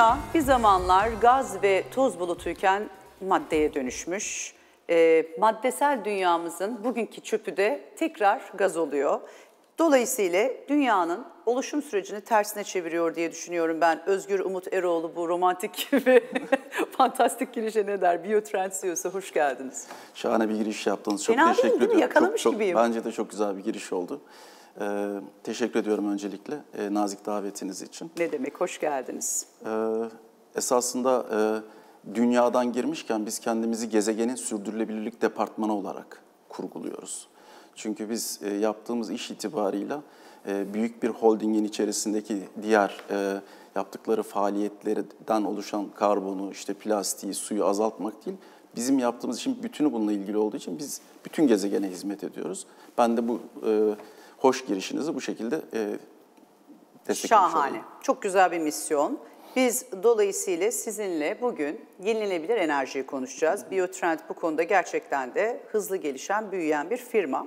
Dünya bir zamanlar gaz ve toz bulutuyken maddeye dönüşmüş. Ee, maddesel dünyamızın bugünkü çöpü de tekrar gaz oluyor. Dolayısıyla dünyanın oluşum sürecini tersine çeviriyor diye düşünüyorum ben. Özgür Umut Eroğlu bu romantik ve fantastik girişe ne der? Biotrend CEO'su hoş geldiniz. Şahane bir giriş yaptınız. Çok Fena değil, teşekkür değil mi? ediyorum. Yakalamış çok, çok, gibiyim. Bence de çok güzel bir giriş oldu. Ee, teşekkür ediyorum öncelikle e, nazik davetiniz için. Ne demek? Hoş geldiniz. Ee, esasında e, dünyadan girmişken biz kendimizi gezegenin sürdürülebilirlik departmanı olarak kurguluyoruz. Çünkü biz e, yaptığımız iş itibarıyla e, büyük bir holdingin içerisindeki diğer e, yaptıkları faaliyetlerden oluşan karbonu, işte plastiği, suyu azaltmak değil, bizim yaptığımız işin bütünü bununla ilgili olduğu için biz bütün gezegene hizmet ediyoruz. Ben de bu e, hoş girişinizi bu şekilde e, desteklemiş Şahane. olayım. Çok güzel bir misyon. Biz dolayısıyla sizinle bugün yenilenebilir enerjiyi konuşacağız. Biotrend bu konuda gerçekten de hızlı gelişen, büyüyen bir firma.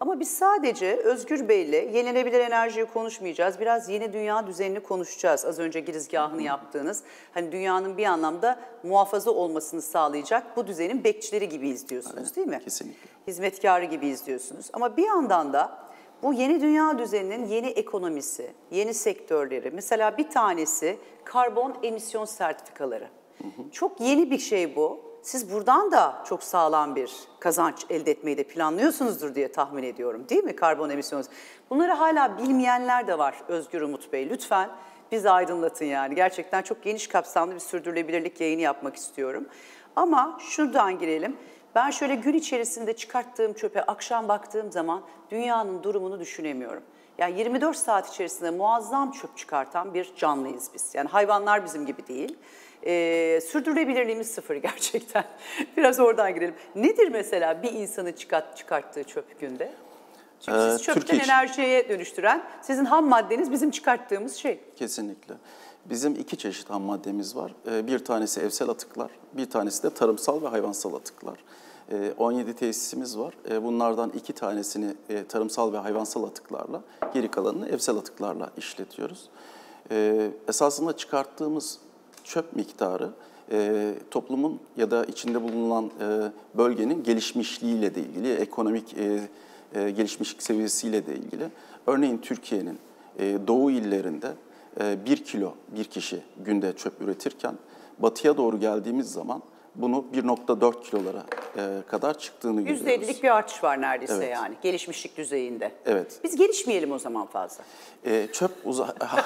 Ama biz sadece Özgür Bey'le yenilenebilir enerjiyi konuşmayacağız. Biraz yeni dünya düzenini konuşacağız. Az önce girizgahını yaptığınız. Hani dünyanın bir anlamda muhafaza olmasını sağlayacak bu düzenin bekçileri gibi izliyorsunuz değil mi? kesinlikle. Hizmetkarı gibi izliyorsunuz. Ama bir yandan da bu yeni dünya düzeninin yeni ekonomisi, yeni sektörleri, mesela bir tanesi karbon emisyon sertifikaları. Çok yeni bir şey bu. Siz buradan da çok sağlam bir kazanç elde etmeyi de planlıyorsunuzdur diye tahmin ediyorum değil mi karbon emisyonu? Bunları hala bilmeyenler de var Özgür Umut Bey. Lütfen bizi aydınlatın yani. Gerçekten çok geniş kapsamlı bir sürdürülebilirlik yayını yapmak istiyorum. Ama şuradan girelim. Ben şöyle gün içerisinde çıkarttığım çöpe akşam baktığım zaman dünyanın durumunu düşünemiyorum. Yani 24 saat içerisinde muazzam çöp çıkartan bir canlıyız biz. Yani hayvanlar bizim gibi değil. Ee, sürdürülebilirliğimiz sıfır gerçekten. Biraz oradan girelim. Nedir mesela bir insanın çıkart, çıkarttığı çöp günde? Çünkü Ee, siz çöpten Türkiye enerjiye dönüştüren, sizin ham maddeniz bizim çıkarttığımız şey. Kesinlikle. Bizim iki çeşit ham maddemiz var. Ee, Bir tanesi evsel atıklar, bir tanesi de tarımsal ve hayvansal atıklar. Ee, 17 tesisimiz var. Ee, Bunlardan iki tanesini e, tarımsal ve hayvansal atıklarla, geri kalanını evsel atıklarla işletiyoruz. Ee, Esasında çıkarttığımız çöp miktarı e, toplumun ya da içinde bulunan e, bölgenin gelişmişliğiyle de ilgili, ekonomik gelişmişlik seviyesiyle de ilgili. Örneğin Türkiye'nin doğu illerinde e, bir kilo bir kişi günde çöp üretirken batıya doğru geldiğimiz zaman bunu 1.4 kilolara e, kadar çıktığını görüyoruz. %50'lik bir artış var neredeyse Evet. yani gelişmişlik düzeyinde. Evet. Biz gelişmeyelim o zaman fazla. E, çöp uza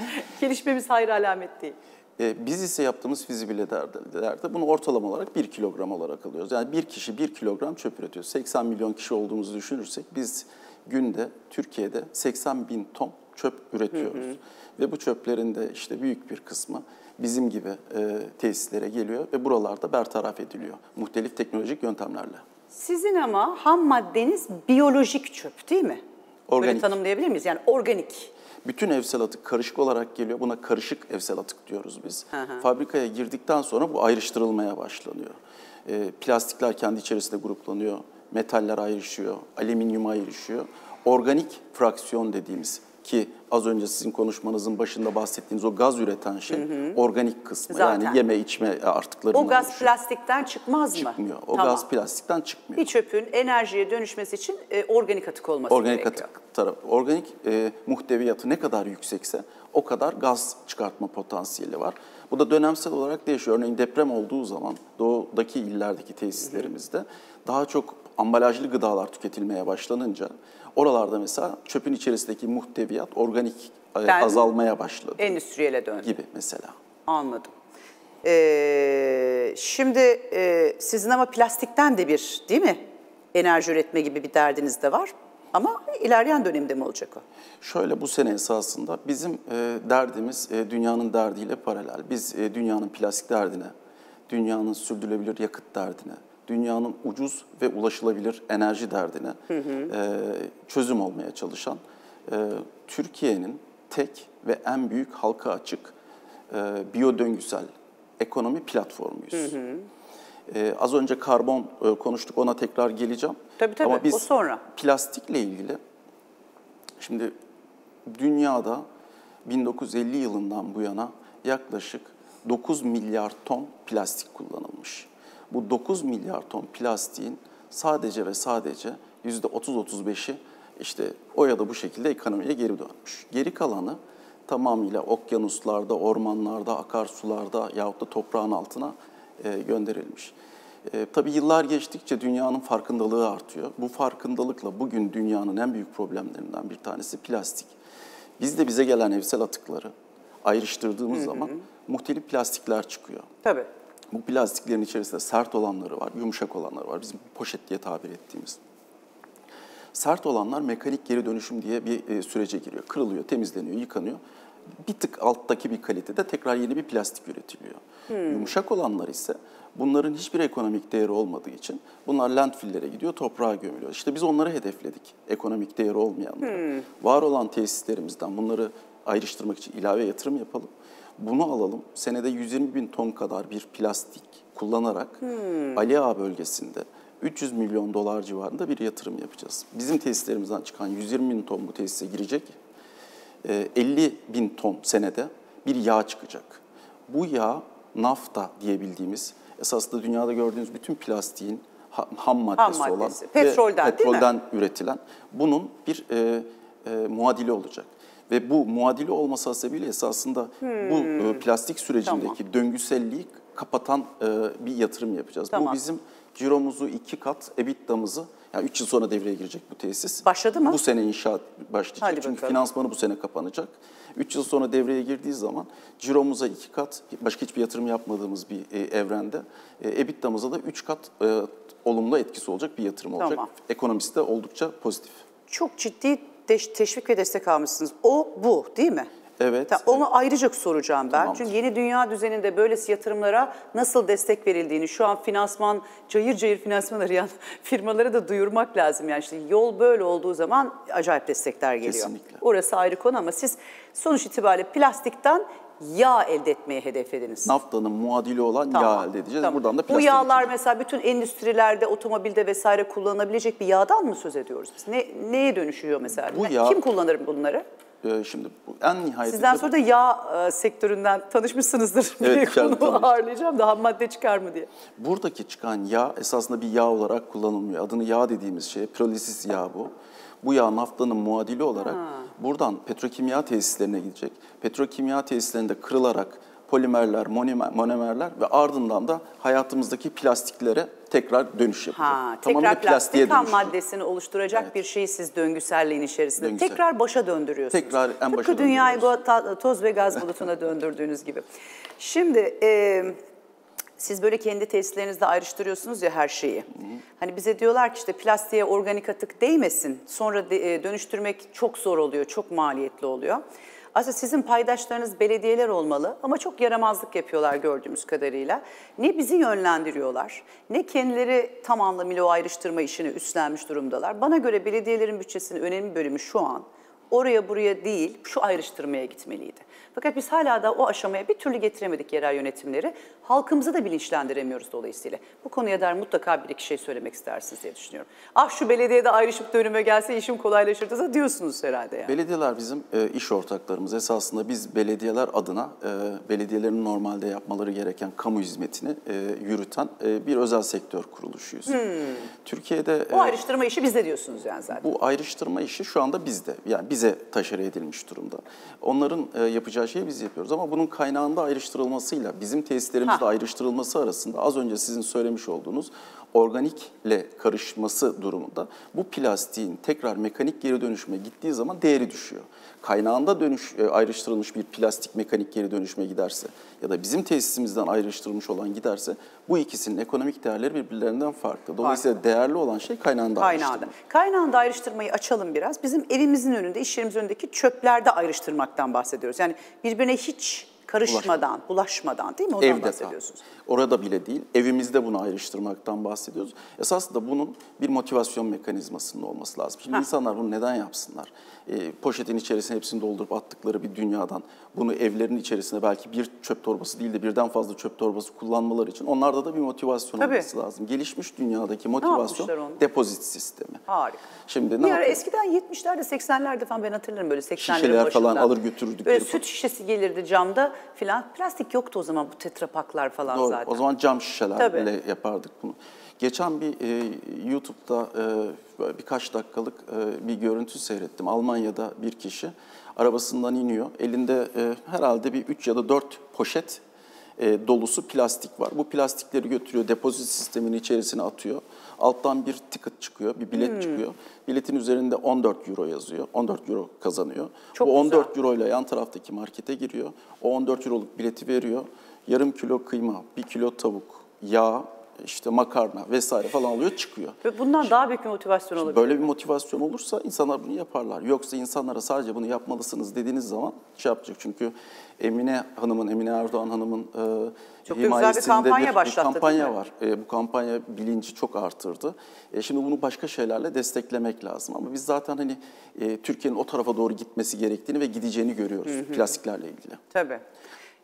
Gelişmemiz hayır alamet değil. E, biz ise yaptığımız fizibilitelerde bunu ortalama olarak 1 kilogram olarak alıyoruz. Yani bir kişi 1 kilogram çöp üretiyor. 80 milyon kişi olduğumuzu düşünürsek biz günde Türkiye'de 80 bin ton çöp üretiyoruz. Ve bu çöplerin de işte büyük bir kısmı bizim gibi e, tesislere geliyor ve buralarda bertaraf ediliyor. Muhtelif teknolojik yöntemlerle. Sizin ama ham maddeniz biyolojik çöp değil mi? Böyle Organik. tanımlayabilir miyiz? Yani organik. Bütün evsel atık karışık olarak geliyor. Buna karışık evsel atık diyoruz biz. Fabrikaya girdikten sonra bu ayrıştırılmaya başlanıyor. E, plastikler kendi içerisinde gruplanıyor. Metaller ayrışıyor. Alüminyum ayrışıyor. Organik fraksiyon dediğimiz ki az önce sizin konuşmanızın başında bahsettiğiniz o gaz üreten şey organik kısmı. Zaten. Yani yeme içme artıklarından O gaz oluşuyor. plastikten çıkmaz mı? çıkmıyor. O Tamam. gaz plastikten çıkmıyor. Bir çöpün enerjiye dönüşmesi için e, organik atık olması Organik gerekiyor. atık taraf, organik e, muhteviyatı ne kadar yüksekse o kadar gaz çıkartma potansiyeli var. Bu da dönemsel olarak değişiyor. Örneğin deprem olduğu zaman doğudaki illerdeki tesislerimizde daha çok ambalajlı gıdalar tüketilmeye başlanınca oralarda mesela çöpün içerisindeki muhteviyat organik e, Ben- azalmaya başladı Endüstriyele döndü. gibi mesela. Anladım. Ee, şimdi e, sizin ama plastikten de bir değil mi? Enerji üretme gibi bir derdiniz de var. Ama ilerleyen dönemde mi olacak o? Şöyle bu sene esasında bizim e, derdimiz e, dünyanın derdiyle paralel. Biz e, dünyanın plastik derdine, dünyanın sürdürülebilir yakıt derdine, dünyanın ucuz ve ulaşılabilir enerji derdine e, çözüm olmaya çalışan e, Türkiye'nin tek ve en büyük halka açık e, biyodöngüsel ekonomi platformuyuz. Ee, az önce karbon e, konuştuk, ona tekrar geleceğim. Tabii, tabii, Ama biz o sonra. plastikle ilgili, şimdi dünyada 1950 yılından bu yana yaklaşık 9 milyar ton plastik kullanılmış. Bu 9 milyar ton plastiğin sadece ve sadece %30-35'i işte o ya da bu şekilde ekonomiye geri dönmüş. Geri kalanı tamamıyla okyanuslarda, ormanlarda, akarsularda yahut da toprağın altına e, gönderilmiş. E, tabii yıllar geçtikçe dünyanın farkındalığı artıyor. Bu farkındalıkla bugün dünyanın en büyük problemlerinden bir tanesi plastik. Biz de bize gelen evsel atıkları ayrıştırdığımız zaman muhtelif plastikler çıkıyor. Tabii. Bu plastiklerin içerisinde sert olanları var, yumuşak olanları var. Bizim poşet diye tabir ettiğimiz. Sert olanlar mekanik geri dönüşüm diye bir e, sürece giriyor. Kırılıyor, temizleniyor, yıkanıyor. Bir tık alttaki bir kalitede tekrar yeni bir plastik üretiliyor. Yumuşak olanlar ise bunların hiçbir ekonomik değeri olmadığı için bunlar landfillere gidiyor, toprağa gömülüyor. İşte biz onları hedefledik, ekonomik değeri olmayanları. Var olan tesislerimizden bunları ayrıştırmak için ilave yatırım yapalım. Bunu alalım. Senede 120 bin ton kadar bir plastik kullanarak Ali Ağa bölgesinde 300 milyon dolar civarında bir yatırım yapacağız. Bizim tesislerimizden çıkan 120 bin ton bu tesise girecek. Ee, 50 bin ton senede bir yağ çıkacak. Bu yağ nafta diyebildiğimiz esasında dünyada gördüğünüz bütün plastiğin ha- ham maddesi, olan maddesi. ve Petrolden, mi? petrolden üretilen bunun bir e, e, muadili olacak. Ve bu muadili olması hasebiyle esasında bu Hmm. e, plastik sürecindeki döngüselliği kapatan e, bir yatırım yapacağız. Tamam. Bu bizim ciromuzu iki kat, EBITDA'mızı, yani 3 yıl sonra devreye girecek bu tesis. Başladı mı? Bu sene inşaat başlayacak. Hadi Çünkü bakalım. finansmanı bu sene kapanacak. 3 yıl sonra devreye girdiği zaman ciromuza iki kat, başka hiçbir yatırım yapmadığımız bir e, evrende, e, EBITDA'mıza da 3 kat e, olumlu etkisi olacak bir yatırım olacak. Tamam. Ekonomisi de oldukça pozitif. Çok ciddi teşvik ve destek almışsınız. O bu değil mi? Evet. Ta- Onu ayrıca soracağım ben. Tamamdır. Çünkü yeni dünya düzeninde böylesi yatırımlara nasıl destek verildiğini, şu an finansman, cayır cayır finansman arayan firmalara da duyurmak lazım. Yani işte yol böyle olduğu zaman acayip destekler geliyor. Kesinlikle. Orası ayrı konu ama siz sonuç itibariyle plastikten yağ elde etmeyi hedeflediniz. Naftanın muadili olan yağ elde edeceğiz. Tamam. Buradan da Bu plastik yağlar mesela bütün endüstrilerde, otomobilde vesaire kullanılabilecek bir yağdan mı söz ediyoruz biz? Ne, neye dönüşüyor mesela? Bu yağ- Kim kullanır bunları? Ee, Şimdi bu en nihayetinde... Sizden sonra da yağ e, sektöründen tanışmışsınızdır. Evet, bir kendim konu tanıştım. ağırlayacağım da ham madde çıkar mı diye. Buradaki çıkan yağ esasında bir yağ olarak kullanılmıyor. Adını yağ dediğimiz şey prolisis yağı bu. Bu yağ naftanın muadili olarak buradan petrokimya tesislerine gidecek. Petrokimya tesislerinde kırılarak polimerler, monomerler ve ardından da hayatımızdaki plastiklere tekrar dönüş yapacak. Ha, tekrar plastik ham dönüşecek. maddesini oluşturacak Evet. bir şeyi siz döngüselliğin içerisinde Döngüsel. tekrar başa döndürüyorsunuz. Tekrar en Tıpkı başa dünyayı bu ta- toz ve gaz bulutuna döndürdüğünüz gibi. Şimdi e, siz böyle kendi tesislerinizde ayrıştırıyorsunuz ya her şeyi. Hani bize diyorlar ki işte plastiğe organik atık değmesin. Sonra de- e, dönüştürmek çok zor oluyor, çok maliyetli oluyor. Aslında sizin paydaşlarınız belediyeler olmalı ama çok yaramazlık yapıyorlar gördüğümüz kadarıyla. Ne bizi yönlendiriyorlar, ne kendileri tam anlamıyla o ayrıştırma işini üstlenmiş durumdalar. Bana göre belediyelerin bütçesinin önemli bölümü şu an oraya buraya değil şu ayrıştırmaya gitmeliydi. Fakat biz hala da o aşamaya bir türlü getiremedik yerel yönetimleri. Halkımızı da bilinçlendiremiyoruz dolayısıyla. Bu konuya dair mutlaka bir iki şey söylemek istersiniz diye düşünüyorum. Ah şu belediyede ayrışıp dönüme gelse işim kolaylaşırdı da diyorsunuz herhalde yani. Belediyeler bizim e, iş ortaklarımız. Esasında biz belediyeler adına e, belediyelerin normalde yapmaları gereken kamu hizmetini e, yürüten e, bir özel sektör kuruluşuyuz. Türkiye'de Hmm. O e, ayrıştırma işi bizde diyorsunuz yani zaten. bu ayrıştırma işi şu anda bizde. Yani bize taşere edilmiş durumda. Onların e, yapacağı şeyi biz yapıyoruz ama bunun kaynağında ayrıştırılmasıyla bizim tesislerimizde Ha. ayrıştırılması arasında az önce sizin söylemiş olduğunuz organikle karışması durumunda bu plastiğin tekrar mekanik geri dönüşüme gittiği zaman değeri düşüyor. Kaynağında dönüş e, ayrıştırılmış bir plastik mekanik geri dönüşüme giderse ya da bizim tesisimizden ayrıştırılmış olan giderse bu ikisinin ekonomik değerleri birbirlerinden farklı. Dolayısıyla değerli olan şey kaynağında Kaynağında. ayrıştırma. Kaynağında ayrıştırmayı açalım biraz. Bizim evimizin önünde, iş yerimizin önündeki çöplerde ayrıştırmaktan bahsediyoruz. Yani birbirine hiç Karışmadan, bulaşmadan değil mi? Ondan Evde bahsediyorsunuz. kal. Orada bile değil. Evimizde bunu ayrıştırmaktan bahsediyoruz. Esasında bunun bir motivasyon mekanizmasının olması lazım. Şimdi insanlar bunu neden yapsınlar? E, poşetin içerisine hepsini doldurup attıkları bir dünyadan bunu evlerin içerisine belki bir çöp torbası değil de birden fazla çöp torbası kullanmaları için onlarda da bir motivasyon Tabii. olması lazım. Gelişmiş dünyadaki motivasyon depozit sistemi. Harika. Şimdi ne Bir ara eskiden 70'lerde 80'lerde falan ben hatırlarım böyle 80'lerin Şişeler falan başında. alır götürürdük. Böyle süt şişesi gelirdi camda filan. Plastik yoktu o zaman bu tetrapaklar falan Doğru. zaten. O zaman cam Tabii. şişelerle yapardık bunu. Geçen bir e, YouTube'da e, böyle birkaç dakikalık e, bir görüntü seyrettim. Almanya'da bir kişi arabasından iniyor. Elinde e, herhalde bir 3 ya da 4 poşet e, dolusu plastik var. Bu plastikleri götürüyor, depozit sisteminin içerisine atıyor. Alttan bir ticket çıkıyor, bir bilet Hmm. çıkıyor. Biletin üzerinde 14 euro yazıyor. 14 euro kazanıyor. Çok Bu 14 güzel. euro ile yan taraftaki markete giriyor. O 14 euroluk bileti veriyor. Yarım kilo kıyma, bir kilo tavuk, yağ, işte makarna vesaire falan alıyor çıkıyor. Ve bundan daha büyük bir motivasyon olabilir. Böyle bir motivasyon olursa insanlar bunu yaparlar. Yoksa insanlara sadece bunu yapmalısınız dediğiniz zaman şey yapacak. Çünkü Emine Hanım'ın, Emine Erdoğan Hanım'ın e, Çok güzel bir kampanya bir, bir başlattı, değil kampanya var. E, bu kampanya bilinci çok artırdı. E, şimdi bunu başka şeylerle desteklemek lazım. Ama biz zaten hani e, Türkiye'nin o tarafa doğru gitmesi gerektiğini ve gideceğini görüyoruz plastiklerle ilgili. Tabii.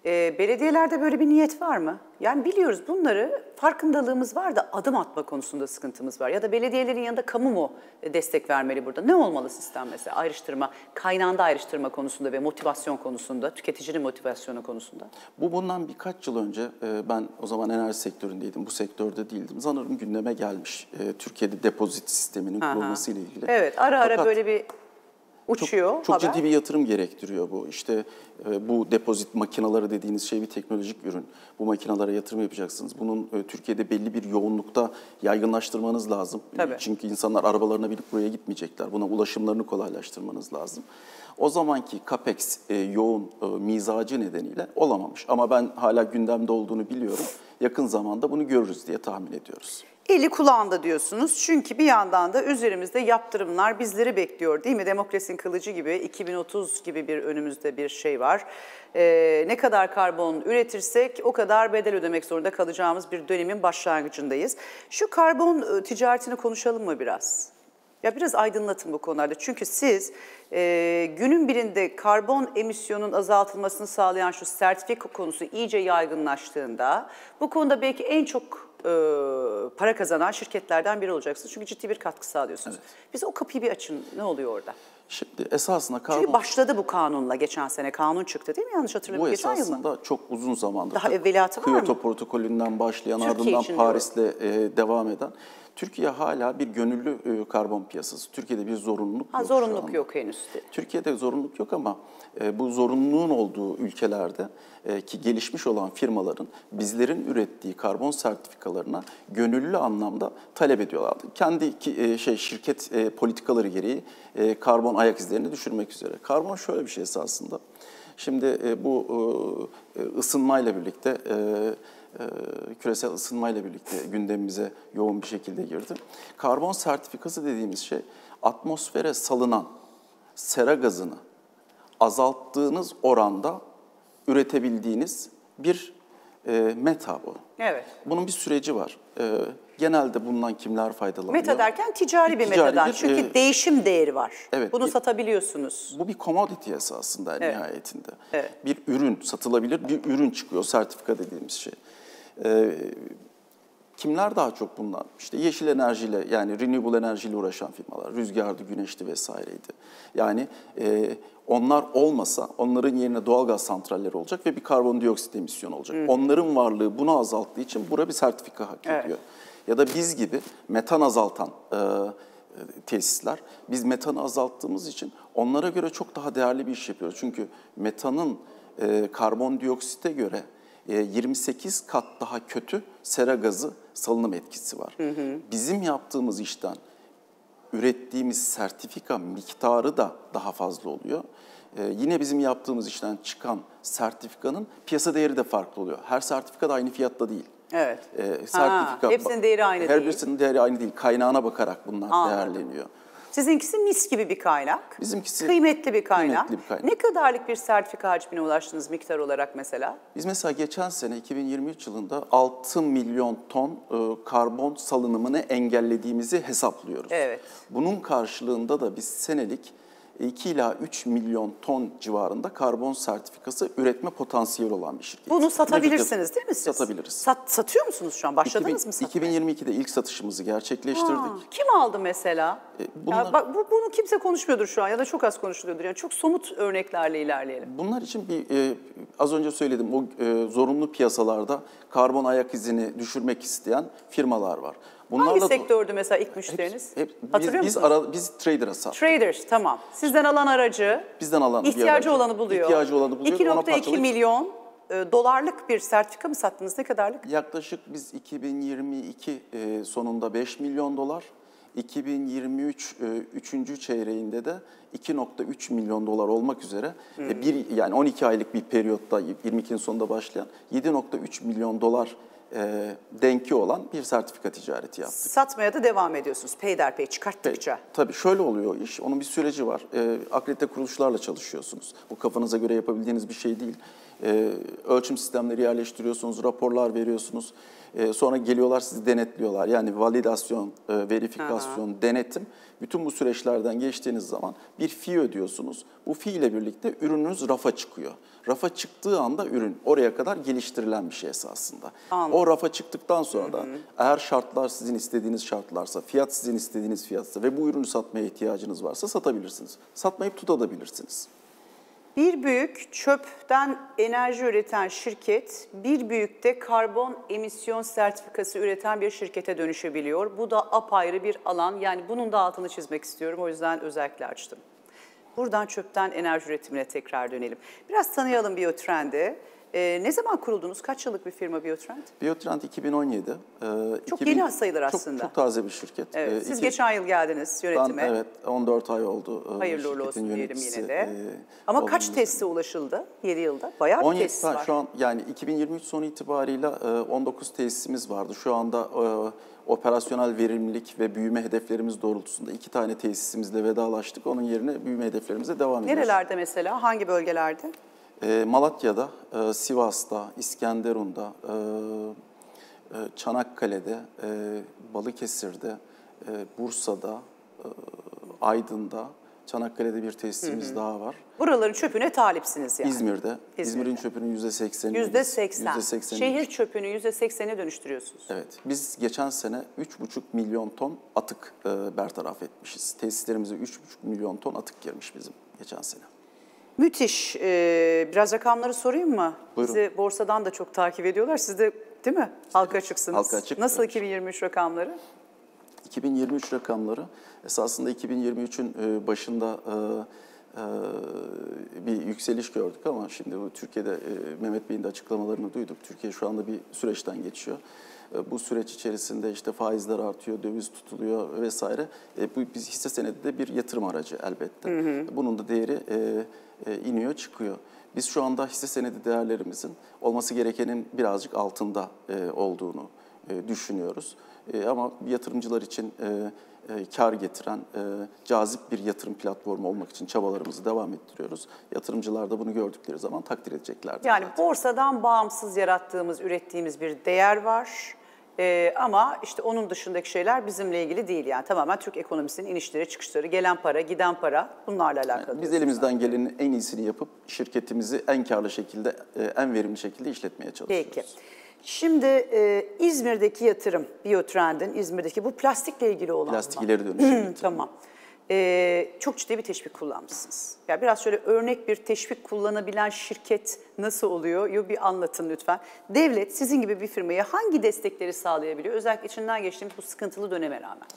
Ee, belediyelerde böyle bir niyet var mı? Yani biliyoruz bunları farkındalığımız var da adım atma konusunda sıkıntımız var. Ya da belediyelerin yanında kamu mu e, destek vermeli burada? Ne olmalı sistem mesela ayrıştırma, kaynağında ayrıştırma konusunda ve motivasyon konusunda, tüketicinin motivasyonu konusunda? Bu bundan birkaç yıl önce e, ben o zaman enerji sektöründeydim, bu sektörde değildim. Sanırım gündeme gelmiş e, Türkiye'de depozit sisteminin kurulması ile ilgili. Evet ara ara Fakat böyle bir uçuyor çok, çok haber. ciddi bir yatırım gerektiriyor bu. İşte e, bu depozit makineleri dediğiniz şey bir teknolojik ürün. Bu makinalara yatırım yapacaksınız. Bunun e, Türkiye'de belli bir yoğunlukta yaygınlaştırmanız lazım. Tabii. Çünkü insanlar arabalarına binip buraya gitmeyecekler. Buna ulaşımlarını kolaylaştırmanız lazım. O zamanki CAPEX e, yoğun e, mizacı nedeniyle olamamış. Ama ben hala gündemde olduğunu biliyorum. Yakın zamanda bunu görürüz diye tahmin ediyoruz. Eli kulağında diyorsunuz. Çünkü bir yandan da üzerimizde yaptırımlar bizleri bekliyor değil mi? Demokrasinin kılıcı gibi 2030 gibi bir önümüzde bir şey var. Ee, ne kadar karbon üretirsek o kadar bedel ödemek zorunda kalacağımız bir dönemin başlangıcındayız. Şu karbon e, ticaretini konuşalım mı biraz? Ya biraz aydınlatın bu konularda. Çünkü siz e, günün birinde karbon emisyonun azaltılmasını sağlayan şu sertifika konusu iyice yaygınlaştığında bu konuda belki en çok e, para kazanan şirketlerden biri olacaksınız. Çünkü ciddi bir katkı sağlıyorsunuz. Bize o kapıyı bir açın. Ne oluyor orada? Şimdi esasında karbon... Çünkü başladı bu kanunla geçen sene. Kanun çıktı değil mi? Yanlış hatırlamıyorum. Bu Geçen yıl mı? esasında çok uzun zamandır. Daha evveliyatı var Kyoto mı? protokolünden başlayan Türkiye ardından Paris'le e, devam eden. Türkiye hala bir gönüllü e, karbon piyasası. Türkiye'de bir zorunluluk Ha, yok zorunluluk yok henüz. Türkiye'de zorunluluk yok ama e, bu zorunluluğun olduğu ülkelerde e, ki gelişmiş olan firmaların bizlerin ürettiği karbon sertifikalarına gönüllü anlamda talep ediyorlardı. Kendi ki- şey şirket politikaları gereği karbon ayak izlerini düşürmek üzere. Karbon şöyle bir şey esasında. Şimdi bu ısınmayla birlikte küresel ısınmayla birlikte gündemimize yoğun bir şekilde girdi. Karbon sertifikası dediğimiz şey atmosfere salınan sera gazını azalttığınız oranda üretebildiğiniz bir e, meta bu. Evet. Bunun bir süreci var. E, genelde bundan kimler faydalanıyor? Meta derken ticari bir Ticari metadan. bir, Çünkü e, değişim değeri var. evet, Bunu bir- satabiliyorsunuz. Bu bir commodity esasında Evet. nihayetinde. Evet. Bir ürün, satılabilir bir ürün çıkıyor, sertifika dediğimiz şey. Ee, kimler daha çok bunlar? İşte yeşil enerjiyle yani renewable enerjiyle uğraşan firmalar, rüzgardı, güneşti vesaireydi. Yani e, onlar olmasa onların yerine doğalgaz santralleri olacak ve bir karbondioksit emisyonu olacak. Onların varlığı bunu azalttığı için bura bir sertifika hak Evet. ediyor. Ya da biz gibi metan azaltan e, e, tesisler, biz metanı azalttığımız için onlara göre çok daha değerli bir iş yapıyoruz. Çünkü metanın e, karbondioksite göre e, 28 kat daha kötü sera gazı salınım etkisi var. Bizim yaptığımız işten ürettiğimiz sertifika miktarı da daha fazla oluyor. Ee, yine bizim yaptığımız işten çıkan sertifikanın piyasa değeri de farklı oluyor. Her sertifika da aynı fiyatta değil. Evet. Ee, Ha, hepsinin değeri aynı her değil. birisinin değeri aynı değil. Kaynağına bakarak bunlar Anladım. değerleniyor. Sizinkisi mis gibi bir kaynak. Bizimkisi kıymetli bir kaynak. kıymetli bir kaynak. Ne kadarlık bir sertifika hacmine ulaştınız miktar olarak mesela? Biz mesela geçen sene 2023 yılında 6 milyon ton e, karbon salınımını engellediğimizi hesaplıyoruz. Evet. Bunun karşılığında da biz senelik 2 ila 3 milyon ton civarında karbon sertifikası üretme potansiyeli olan bir şirket. Bunu satabilirsiniz değil mi siz? Satabiliriz. Sat, satıyor musunuz şu an? Başladınız mı satmaya? 2022'de ilk satışımızı gerçekleştirdik. Ha, kim aldı mesela? E, Ya bunlar- bak bu, bunu kimse konuşmuyordur şu an ya da çok az konuşuluyordur. Yani çok somut örneklerle ilerleyelim. Bunlar için bir e, az önce söyledim o e, zorunlu piyasalarda karbon ayak izini düşürmek isteyen firmalar var. Hangi da- sektördü mesela ilk müşteriniz? Hep, Hatırlıyor biz, biz, musunuz? ara, biz trader'a sattık. Traders tamam. Sizden alan aracı Bizden alan ihtiyacı aracı, olanı buluyor. ihtiyacı olanı buluyor, ona 2.2 parçalayıp- milyon e, dolarlık bir sertifika mı sattınız? Ne kadarlık? Yaklaşık biz 2022 e, sonunda 5 milyon dolar, 2023 e, 3. çeyreğinde de 2.3 milyon dolar olmak üzere e, bir yani 12 aylık bir periyotta 22'nin sonunda başlayan 7.3 milyon dolar e, denki olan bir sertifika ticareti yaptık. Satmaya da devam ediyorsunuz. Peyderpey çıkarttıkça. Tabii şöyle oluyor iş. Onun bir süreci var. E, akredite kuruluşlarla çalışıyorsunuz. Bu kafanıza göre yapabildiğiniz bir şey değil. E, ölçüm sistemleri yerleştiriyorsunuz, raporlar veriyorsunuz. E, sonra geliyorlar sizi denetliyorlar. Yani validasyon, e, verifikasyon, denetim. Bütün bu süreçlerden geçtiğiniz zaman bir fee ödüyorsunuz. Bu fee ile birlikte ürününüz rafa çıkıyor. Rafa çıktığı anda ürün oraya kadar geliştirilen bir şey esasında. Anladım. O rafa çıktıktan sonra da eğer şartlar sizin istediğiniz şartlarsa, fiyat sizin istediğiniz fiyatsa ve bu ürünü satmaya ihtiyacınız varsa satabilirsiniz. Satmayıp tutabilirsiniz. Bir büyük çöpten enerji üreten şirket, bir büyük de karbon emisyon sertifikası üreten bir şirkete dönüşebiliyor. Bu da apayrı bir alan. Yani bunun da altını çizmek istiyorum. O yüzden özellikle açtım. Buradan çöpten enerji üretimine tekrar dönelim. Biraz tanıyalım Biotrend'i. Ee, ne zaman kuruldunuz? Kaç yıllık bir firma Biotrend? Biotrend 2017. e, Çok 2000 yeni sayılır çok- aslında. Çok, taze bir şirket. Evet, E, siz iki- geçen yıl geldiniz ben, yönetime. evet 14 ay oldu. e, Hayırlı uğurlu şirketin olsun diyelim yine de. e, Ama kaç olduğumuz- teste ulaşıldı 7 yılda? Bayağı bir 17 tesis tane var. şu an yani 2023 sonu itibarıyla e, 19 tesisimiz vardı. Şu anda e, operasyonel verimlilik ve büyüme hedeflerimiz doğrultusunda iki tane tesisimizle vedalaştık. Onun yerine büyüme hedeflerimize devam ediyoruz. Nerelerde mesela? Hangi bölgelerde? E, Malatya'da, e, Sivas'ta, İskenderun'da, e, e, Çanakkale'de, Balıkesir'de, Bursa'da, Aydın'da, Çanakkale'de bir tesisimiz daha var. Buraların çöpüne talipsiniz yani. İzmir'de, İzmir'de. İzmir'in çöpünün %80'ini. Yüzde seksen. %80'ini Şehir çöpünü yüzde seksene dönüştürüyorsunuz. Evet, biz geçen sene 3,5 milyon ton atık e, bertaraf etmişiz. Tesislerimize 3,5 milyon ton atık girmiş bizim geçen sene. Müthiş. Ee, biraz rakamları sorayım mı? Buyurun. Bizi borsadan da çok takip ediyorlar. Siz de değil mi? Halka açıksınız. Halka açık, Nasıl evet. 2023 rakamları? 2023 rakamları esasında 2023'ün e, başında e, e, bir yükseliş gördük ama şimdi bu Türkiye'de Mehmet Bey'in de açıklamalarını duyduk. Türkiye şu anda bir süreçten geçiyor. E, Bu süreç içerisinde işte faizler artıyor, döviz tutuluyor vesaire. E, Bu biz hisse senedi de bir yatırım aracı elbette. Bunun da değeri e, iniyor, çıkıyor. Biz şu anda hisse senedi değerlerimizin olması gerekenin birazcık altında olduğunu düşünüyoruz. Ama yatırımcılar için kar getiren cazip bir yatırım platformu olmak için çabalarımızı devam ettiriyoruz. Yatırımcılar da bunu gördükleri zaman takdir edeceklerdir. Yani zaten. borsadan bağımsız yarattığımız, ürettiğimiz bir değer var. Ee, ama işte onun dışındaki şeyler bizimle ilgili değil. Yani tamamen Türk ekonomisinin inişleri, çıkışları, gelen para, giden para bunlarla alakalı. Biz elimizden gelenin en iyisini yapıp şirketimizi en karlı şekilde, e, en verimli şekilde işletmeye çalışıyoruz. Peki. Şimdi e, İzmir'deki yatırım, Biotrend'in İzmir'deki bu plastikle ilgili olan Plastik ileri dönüşüm. Tamam. Ee, çok ciddi bir teşvik kullanmışsınız. Ya biraz şöyle örnek bir teşvik kullanabilen şirket nasıl oluyor? Yo, bir anlatın lütfen. Devlet sizin gibi bir firmaya hangi destekleri sağlayabiliyor? Özellikle içinden geçtiğimiz bu sıkıntılı döneme rağmen.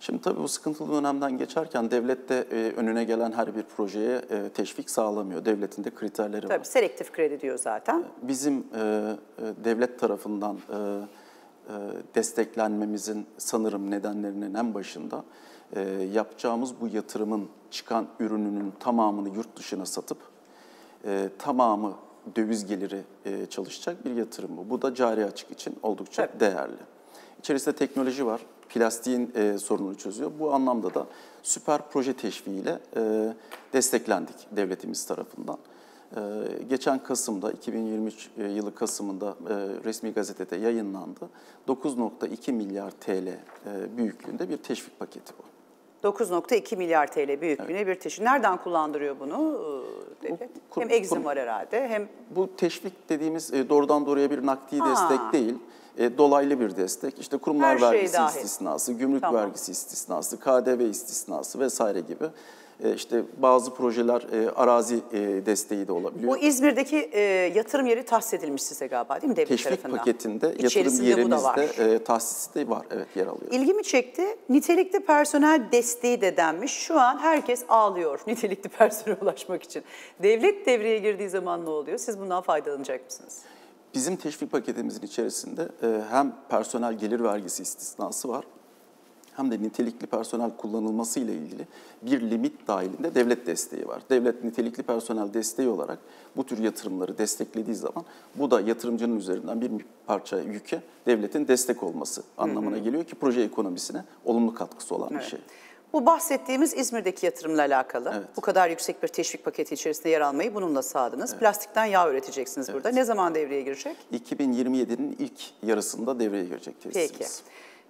Şimdi tabii bu sıkıntılı dönemden geçerken devlet de e, önüne gelen her bir projeye e, teşvik sağlamıyor. Devletin de kriterleri var. Tabii selektif kredi diyor zaten. Bizim e, e, devlet tarafından e, e, desteklenmemizin sanırım nedenlerinin en başında e, yapacağımız bu yatırımın çıkan ürününün tamamını yurt dışına satıp e, tamamı döviz geliri e, çalışacak bir yatırım bu. Bu da cari açık için oldukça Tabii. değerli. İçerisinde teknoloji var, plastiğin e, sorununu çözüyor. Bu anlamda da süper proje teşviğiyle e, desteklendik devletimiz tarafından. E, geçen Kasım'da, 2023 yılı Kasım'ında e, resmi gazetede yayınlandı. 9.2 milyar TL e, büyüklüğünde bir teşvik paketi bu. 9.2 milyar TL büyüklüğüne bir teşvik. Nereden kullandırıyor bunu e, kur- hem kur- var herhalde hem Bu teşvik dediğimiz e, doğrudan doğruya bir nakdi Ha. destek değil, e, dolaylı bir destek. İşte kurumlar Her şey vergisi istisnası, gümrük Tamam. vergisi istisnası, KDV istisnası vesaire gibi. E, işte bazı projeler e, arazi e, desteği de olabiliyor. bu İzmir'deki yatırım yeri tahsis edilmiş size galiba değil mi devlet Teşvik tarafından? paketinde yatırım İçerisinde var. yerimizde tahsisi de var. Evet yer alıyor. İlgimi çekti. Nitelikli personel desteği de denmiş. Şu an herkes ağlıyor nitelikli personele ulaşmak için. Devlet devreye girdiği zaman ne oluyor? Siz bundan faydalanacak mısınız? Bizim teşvik paketimizin içerisinde hem personel gelir vergisi istisnası var hem de nitelikli personel kullanılması ile ilgili bir limit dahilinde devlet desteği var. Devlet nitelikli personel desteği olarak bu tür yatırımları desteklediği zaman bu da yatırımcının üzerinden bir parça yüke devletin destek olması anlamına geliyor ki proje ekonomisine olumlu katkısı olan bir şey. Bu bahsettiğimiz İzmir'deki yatırımla alakalı. Evet. Bu kadar yüksek bir teşvik paketi içerisinde yer almayı bununla sağladınız. Plastikten yağ üreteceksiniz burada. Ne zaman devreye girecek? 2027'nin ilk yarısında devreye girecek tesisimiz. Peki.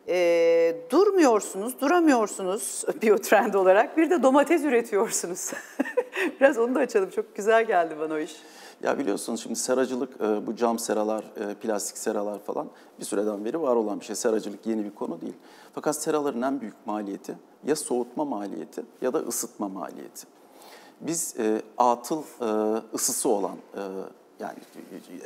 Ee, durmuyorsunuz, duramıyorsunuz biyotrend olarak. Bir de domates üretiyorsunuz. Biraz onu da açalım. Çok güzel geldi bana o iş. Ya biliyorsunuz şimdi seracılık, e, bu cam seralar, e, plastik seralar falan bir süreden beri var olan bir şey. Seracılık yeni bir konu değil. Fakat seraların en büyük maliyeti ya soğutma maliyeti ya da ısıtma maliyeti. Biz e, atıl e, ısısı olan e, yani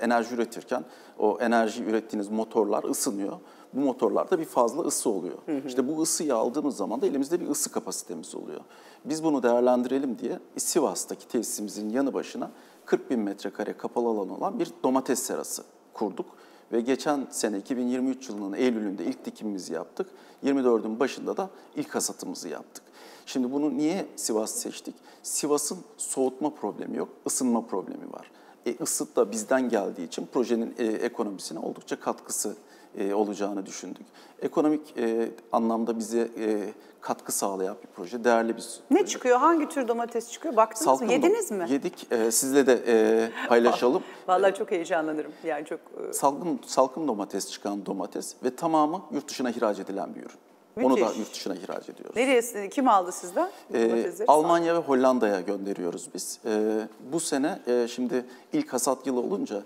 enerji üretirken o enerji ürettiğiniz motorlar ısınıyor. Bu motorlarda bir fazla ısı oluyor. İşte bu ısıyı aldığımız zaman da elimizde bir ısı kapasitemiz oluyor. Biz bunu değerlendirelim diye Sivas'taki tesisimizin yanı başına 40 bin metrekare kapalı alan olan bir domates serası kurduk. Ve geçen sene 2023 yılının Eylül'ünde ilk dikimimizi yaptık. 24'ün başında da ilk hasatımızı yaptık. Şimdi bunu niye Sivas seçtik? Sivas'ın soğutma problemi yok, ısınma problemi var. E, ısıt da bizden geldiği için projenin e, ekonomisine oldukça katkısı e, olacağını düşündük. Ekonomik e, anlamda bize e, katkı sağlayan bir proje, değerli bir Ne çıkıyor? Hangi tür domates çıkıyor? Baktınız Salkım mı? Yediniz mi? Yedik. E, sizle de e, paylaşalım. Vallahi çok heyecanlanırım. Yani çok e, salkım, salkım domates çıkan domates ve tamamı yurt dışına ihraç edilen bir ürün. Onu da Müthiş. yurt dışına ihraç ediyoruz. nereye kim aldı sizden? Ee? Almanya ve Hollanda'ya gönderiyoruz biz. Ee, bu sene e, şimdi ilk hasat yılı olunca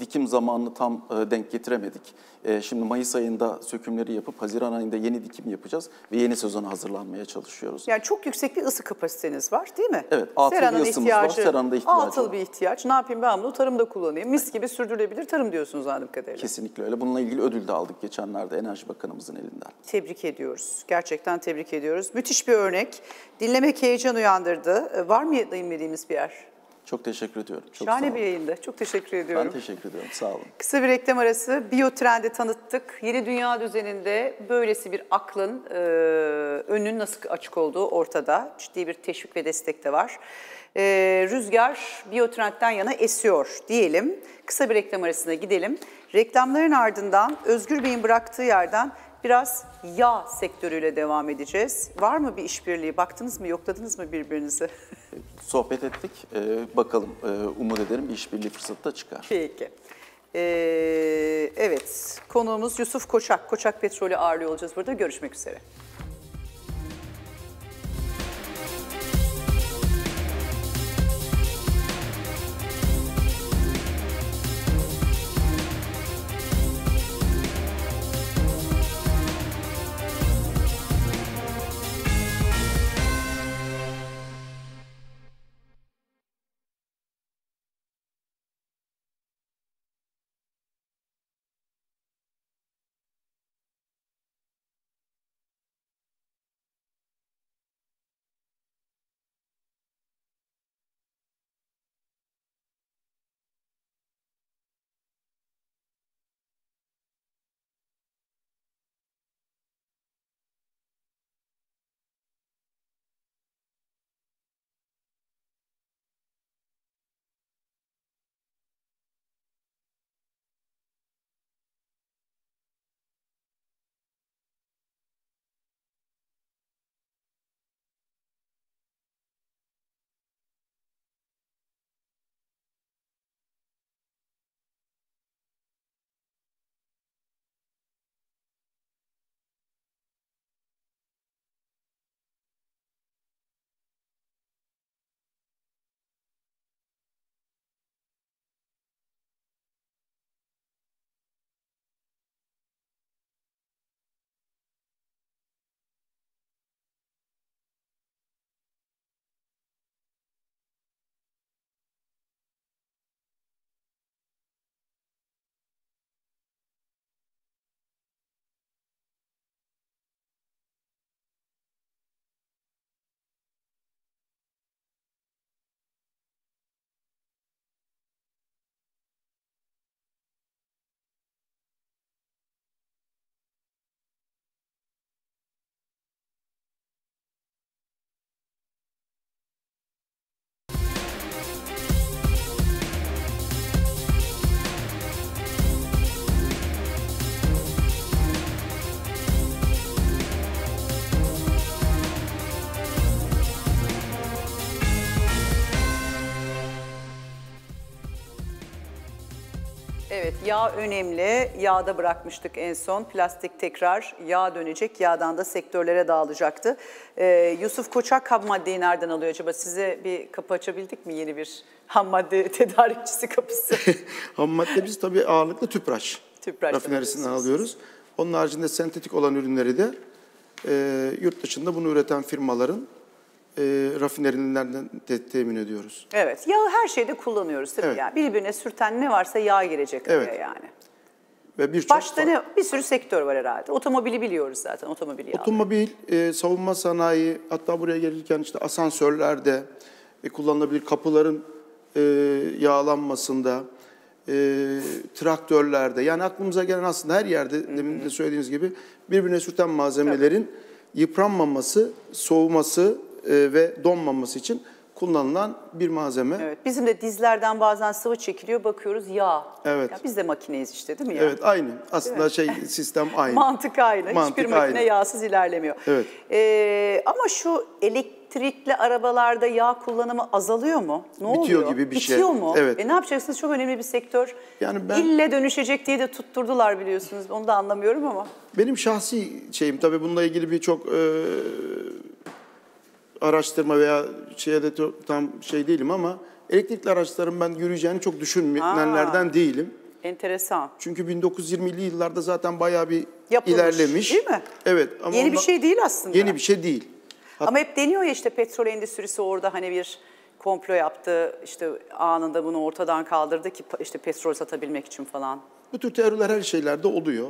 dikim zamanını tam e, denk getiremedik. E, şimdi Mayıs ayında sökümleri yapıp Haziran ayında yeni dikim yapacağız ve yeni sezona hazırlanmaya çalışıyoruz. Yani çok yüksek bir ısı kapasiteniz var değil mi? Evet, atıl bir Seranın ısımız var, seranın da ihtiyacı Atıl var. bir ihtiyaç. Ne yapayım ben bunu tarımda kullanayım. Mis gibi sürdürülebilir tarım diyorsunuz anladığım kadarıyla. Kesinlikle öyle. Bununla ilgili ödül de aldık geçenlerde Enerji Bakanımızın elinden. Tebrik ediyoruz. Gerçekten tebrik ediyoruz. Müthiş bir örnek. Dinlemek heyecan uyandırdı. Var mı bilmediğimiz bir yer? Çok teşekkür ediyorum. Çok Şahane bir yayındı. Çok teşekkür ediyorum. Ben teşekkür ediyorum. Sağ olun. Kısa bir reklam arası. Biyotrend'i tanıttık. Yeni dünya düzeninde böylesi bir aklın e, önünün nasıl açık olduğu ortada. Ciddi bir teşvik ve destek de var. E, rüzgar Biyotrend'den yana esiyor diyelim. Kısa bir reklam arasına gidelim. Reklamların ardından Özgür Bey'in bıraktığı yerden biraz yağ sektörüyle devam edeceğiz. Var mı bir işbirliği? Baktınız mı, yokladınız mı birbirinizi? Sohbet ettik. Ee, bakalım e, umut ederim bir işbirliği fırsatı da çıkar. Peki. Ee, evet, konuğumuz Yusuf Koçak. Koçak Petrolü ağırlıyor olacağız burada. Görüşmek üzere. Evet yağ önemli. Yağda bırakmıştık en son. Plastik tekrar yağ dönecek. Yağdan da sektörlere dağılacaktı. Ee, Yusuf Koçak ham maddeyi nereden alıyor acaba? Size bir kapı açabildik mi? Yeni bir ham madde tedarikçisi kapısı. Ham madde biz tabii ağırlıklı tüpraş, Tüpraştan rafinerisinden alıyoruz. Onun haricinde sentetik olan ürünleri de e, yurt dışında bunu üreten firmaların e, rafinerilerinden de temin ediyoruz. evet yağı her şeyde kullanıyoruz tabii Evet. yani. Birbirine sürten ne varsa yağ girecek Evet. oraya yani. Ve birçok Başta ne? Bir sürü sektör var herhalde. Otomobili biliyoruz zaten. Otomobil yağı. Otomobil, e, savunma sanayi, hatta buraya gelirken işte asansörlerde e, kullanılabilir kapıların e, yağlanmasında, e, traktörlerde yani aklımıza gelen aslında her yerde demin de söylediğiniz gibi birbirine sürten malzemelerin yıpranmaması, soğuması ve donmaması için kullanılan bir malzeme. Evet, bizim de dizlerden bazen sıvı çekiliyor, bakıyoruz yağ. Evet. Ya biz de makineyiz işte değil mi ya? Evet aynı. Aslında şey sistem aynı. Mantık aynı. Mantık Hiçbir makine aynı. yağsız ilerlemiyor. Evet. Ee, ama şu elektrikli arabalarda yağ kullanımı azalıyor mu? Ne Bitiyor oluyor? gibi bir şey. Bitiyor mu? Evet. E ne yapacaksınız? Çok önemli bir sektör. Yani ben- İlle dönüşecek diye de tutturdular biliyorsunuz. Onu da anlamıyorum ama. Benim şahsi şeyim tabii bununla ilgili birçok e, araştırma veya şeye de tam şey değilim ama elektrikli araçların ben yürüyeceğini çok düşünmeyenlerden değilim. Enteresan. Çünkü 1920'li yıllarda zaten bayağı bir Yapılmış, ilerlemiş. değil mi? Evet. Ama Yeni bir ondan- şey değil aslında. Yeni bir şey değil. Ama hep deniyor ya işte petrol endüstrisi orada hani bir komplo yaptı. işte anında bunu ortadan kaldırdı ki işte petrol satabilmek için falan. Bu tür teoriler her şeylerde oluyor.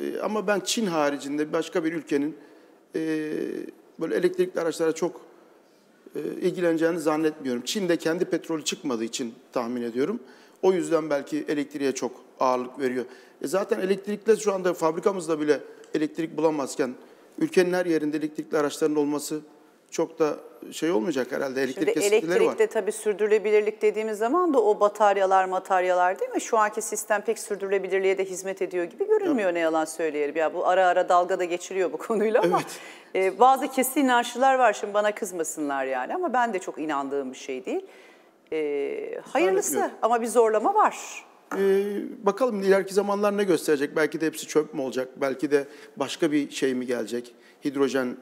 Ee, ama ben Çin haricinde başka bir ülkenin e, böyle elektrikli araçlara çok ilgileneceğini zannetmiyorum. Çin de kendi petrolü çıkmadığı için tahmin ediyorum. O yüzden belki elektriğe çok ağırlık veriyor. E zaten elektrikle şu anda fabrikamızda bile elektrik bulamazken ülkenin her yerinde elektrikli araçların olması çok da şey olmayacak herhalde. Elektrik Şimdi kesintileri var. elektrikte tabii sürdürülebilirlik dediğimiz zaman da o bataryalar, mataryalar değil mi? Şu anki sistem pek sürdürülebilirliğe de hizmet ediyor gibi görünmüyor ne yalan söyleyelim. Ya bu ara ara dalga da geçiliyor bu konuyla ama e, bazı kesin inançlılar var şimdi bana kızmasınlar yani ama ben de çok inandığım bir şey değil. E, hayırlısı ama bir zorlama var. Ee, bakalım ileriki zamanlar ne gösterecek? Belki de hepsi çöp mü olacak? Belki de başka bir şey mi gelecek? Hidrojen e,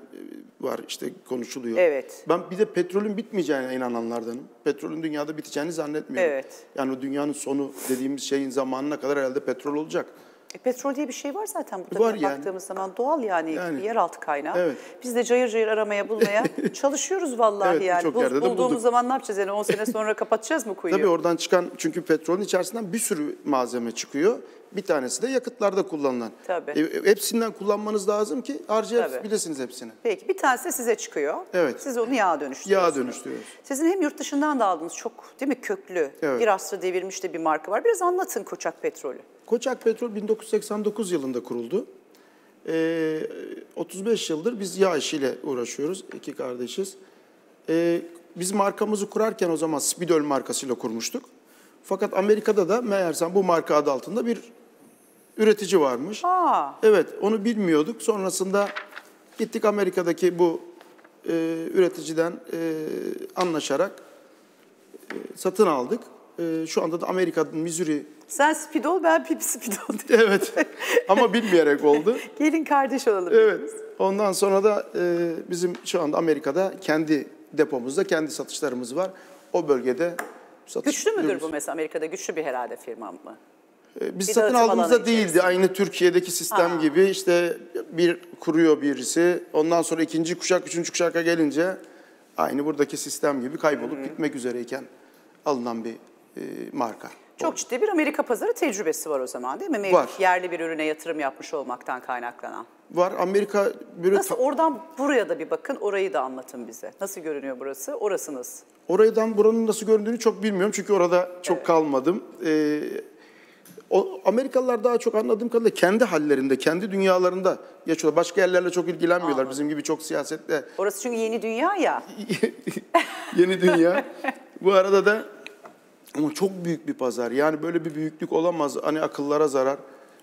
var işte konuşuluyor. Evet. Ben bir de petrolün bitmeyeceğine inananlardanım. Petrolün dünyada biteceğini zannetmiyorum. Evet. Yani o dünyanın sonu dediğimiz şeyin zamanına kadar herhalde petrol olacak. E, petrol diye bir şey var zaten burada Var yani. baktığımız zaman doğal yani, Yani. yeraltı kaynağı. Evet. Biz de cayır cayır aramaya bulmaya çalışıyoruz vallahi Evet, yani. Bul- bulduğumuz bulduk. zaman ne yapacağız yani 10 sene sonra kapatacağız mı kuyuyu? Tabii oradan çıkan çünkü petrolün içerisinden bir sürü malzeme çıkıyor. Bir tanesi de yakıtlarda kullanılan. Tabii. E, hepsinden kullanmanız lazım ki harcayabilirsiniz hepsini. Peki bir tanesi de size çıkıyor. Evet. Siz onu yağa dönüştürüyorsunuz. Yağa dönüştürüyoruz. Sizin hem yurt dışından da aldığınız çok değil mi köklü, Evet. bir asrı devirmiş de bir marka var. Biraz anlatın Koçak Petrolü. Koçak Petrol 1989 yılında kuruldu. Ee, 35 yıldır biz yağ işiyle uğraşıyoruz. iki kardeşiz. Ee, biz markamızı kurarken o zaman Speedol markasıyla kurmuştuk. Fakat Amerika'da da meğersem bu marka adı altında bir üretici varmış. Aa, Evet, onu bilmiyorduk. Sonrasında gittik Amerika'daki bu e, üreticiden e, anlaşarak e, satın aldık. E, şu anda da Amerika'nın Missouri sen Spidol ben Pip Spidol. Evet. Ama bilmeyerek oldu. Gelin kardeş olalım. Evet. Ondan sonra da e, bizim şu anda Amerika'da kendi depomuzda kendi satışlarımız var. O bölgede satış Güçlü müdür yapıyoruz. bu mesela Amerika'da güçlü bir herhalde firma mı? E, Biz Bir satın aldığımızda değildi. içerisinde. Aynı Türkiye'deki sistem Ha. gibi işte bir kuruyor birisi. Ondan sonra ikinci kuşak, üçüncü kuşaka gelince aynı buradaki sistem gibi kaybolup gitmek üzereyken alınan bir e, marka. Çok ciddi bir Amerika pazarı tecrübesi var o zaman değil mi? Mevcut Var. yerli bir ürüne yatırım yapmış olmaktan kaynaklanan. Var Amerika böyle Nasıl oradan buraya da bir bakın, orayı da anlatın bize. Nasıl görünüyor burası? Orasınız. Oradan buranın nasıl göründüğünü çok bilmiyorum çünkü orada çok kalmadım. Ee, o Amerikalılar daha çok anladığım kadarıyla kendi hallerinde, kendi dünyalarında yaşıyorlar. Başka yerlerle çok ilgilenmiyorlar. Bizim gibi çok siyasetle Orası çünkü yeni dünya ya. yeni dünya. Bu arada da ama çok büyük bir pazar. Yani böyle bir büyüklük olamaz. Hani akıllara zarar.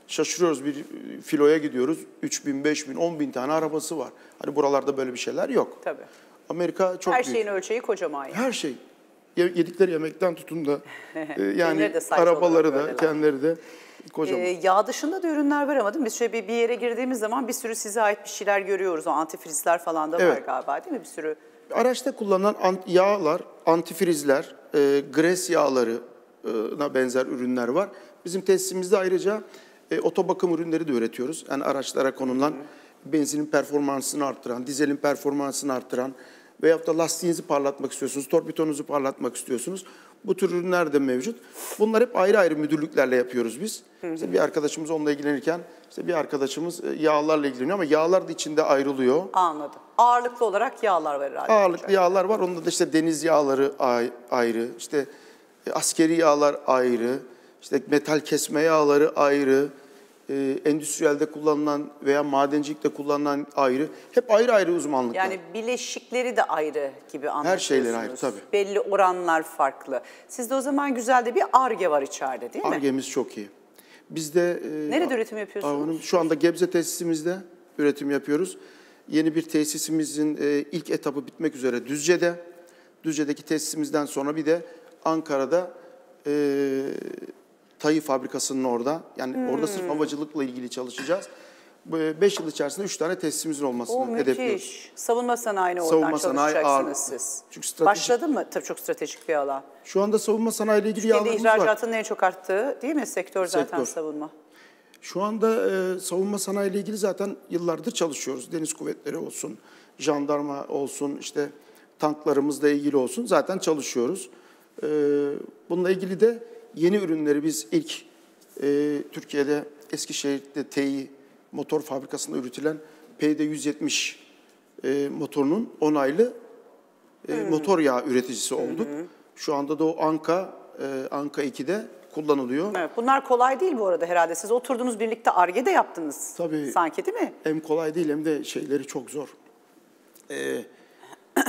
Şaşırıyoruz bir filoya gidiyoruz. 3 bin, 5 bin, 10 bin tane arabası var. Hani buralarda böyle bir şeyler yok. Tabii. Amerika çok Her büyük. şeyin ölçeği kocaman yani. Her şey. Ye- Yedikleri yemekten tutun da e, yani de arabaları da kendileri de. Kocaman. Ee, yağ dışında da ürünler var ama değil mi? Biz şöyle bir, bir yere girdiğimiz zaman bir sürü size ait bir şeyler görüyoruz. O antifrizler falan da var Evet. galiba değil mi? Bir sürü. Araçta kullanılan ant- yağlar, antifrizler, e, gres yağlarına benzer ürünler var. Bizim tesisimizde ayrıca e, otobakım ürünleri de üretiyoruz. Yani araçlara konulan benzinin performansını arttıran, dizelin performansını arttıran veyahut da lastiğinizi parlatmak istiyorsunuz, torpidonuzu parlatmak istiyorsunuz. Bu tür ürünler de mevcut. Bunlar hep ayrı ayrı müdürlüklerle yapıyoruz biz. İşte bir arkadaşımız onunla ilgilenirken, işte bir arkadaşımız e, yağlarla ilgileniyor ama yağlar da içinde ayrılıyor. Anladım. Ağırlıklı olarak yağlar var herhalde. Ağırlıklı yağlar var. Onda da işte deniz yağları ay- ayrı, işte e, askeri yağlar ayrı, işte metal kesme yağları ayrı, e, endüstriyelde kullanılan veya madencilikte kullanılan ayrı. Hep ayrı ayrı uzmanlıklar. Yani bileşikleri de ayrı gibi anlatıyorsunuz. şeyleri ayrı, tabii. Belli oranlar farklı. Sizde o zaman güzel de bir arge var içeride değil mi? Argemiz çok iyi. Bizde e, Nerede üretim yapıyorsunuz? Avunun- şu anda Gebze tesisimizde üretim yapıyoruz. Yeni bir tesisimizin e, ilk etabı bitmek üzere Düzce'de. Düzce'deki tesisimizden sonra bir de Ankara'da e, Tayı fabrikasının orada. Yani Hmm. orada sırf havacılıkla ilgili çalışacağız. 5 yıl içerisinde 3 tane tesisimizin olmasını O hedefliyoruz. Savunma sanayine oradan Savunma sanayi çalışacaksınız siz. Çünkü stratejik- Başladı mı? Tabii çok stratejik bir alan. Şu anda savunma sanayi ile ilgili Kendi yağlarımız var. ihracatının en çok arttığı değil mi sektör zaten Sektör. savunma? Şu anda e, savunma sanayi ile ilgili zaten yıllardır çalışıyoruz. Deniz kuvvetleri olsun, jandarma olsun, işte tanklarımızla ilgili olsun zaten çalışıyoruz. E, bununla ilgili de yeni ürünleri biz ilk e, Türkiye'de Eskişehir'de TEİ motor fabrikasında üretilen PD170 e, motorunun onaylı e, motor yağı üreticisi olduk. Şu anda da o Anka, e, Anka 2'de kullanılıyor. Evet, bunlar kolay değil bu arada herhalde. Siz oturdunuz birlikte ARGE de yaptınız. Tabii. Sanki değil mi? hem kolay değil hem de şeyleri çok zor. Ee,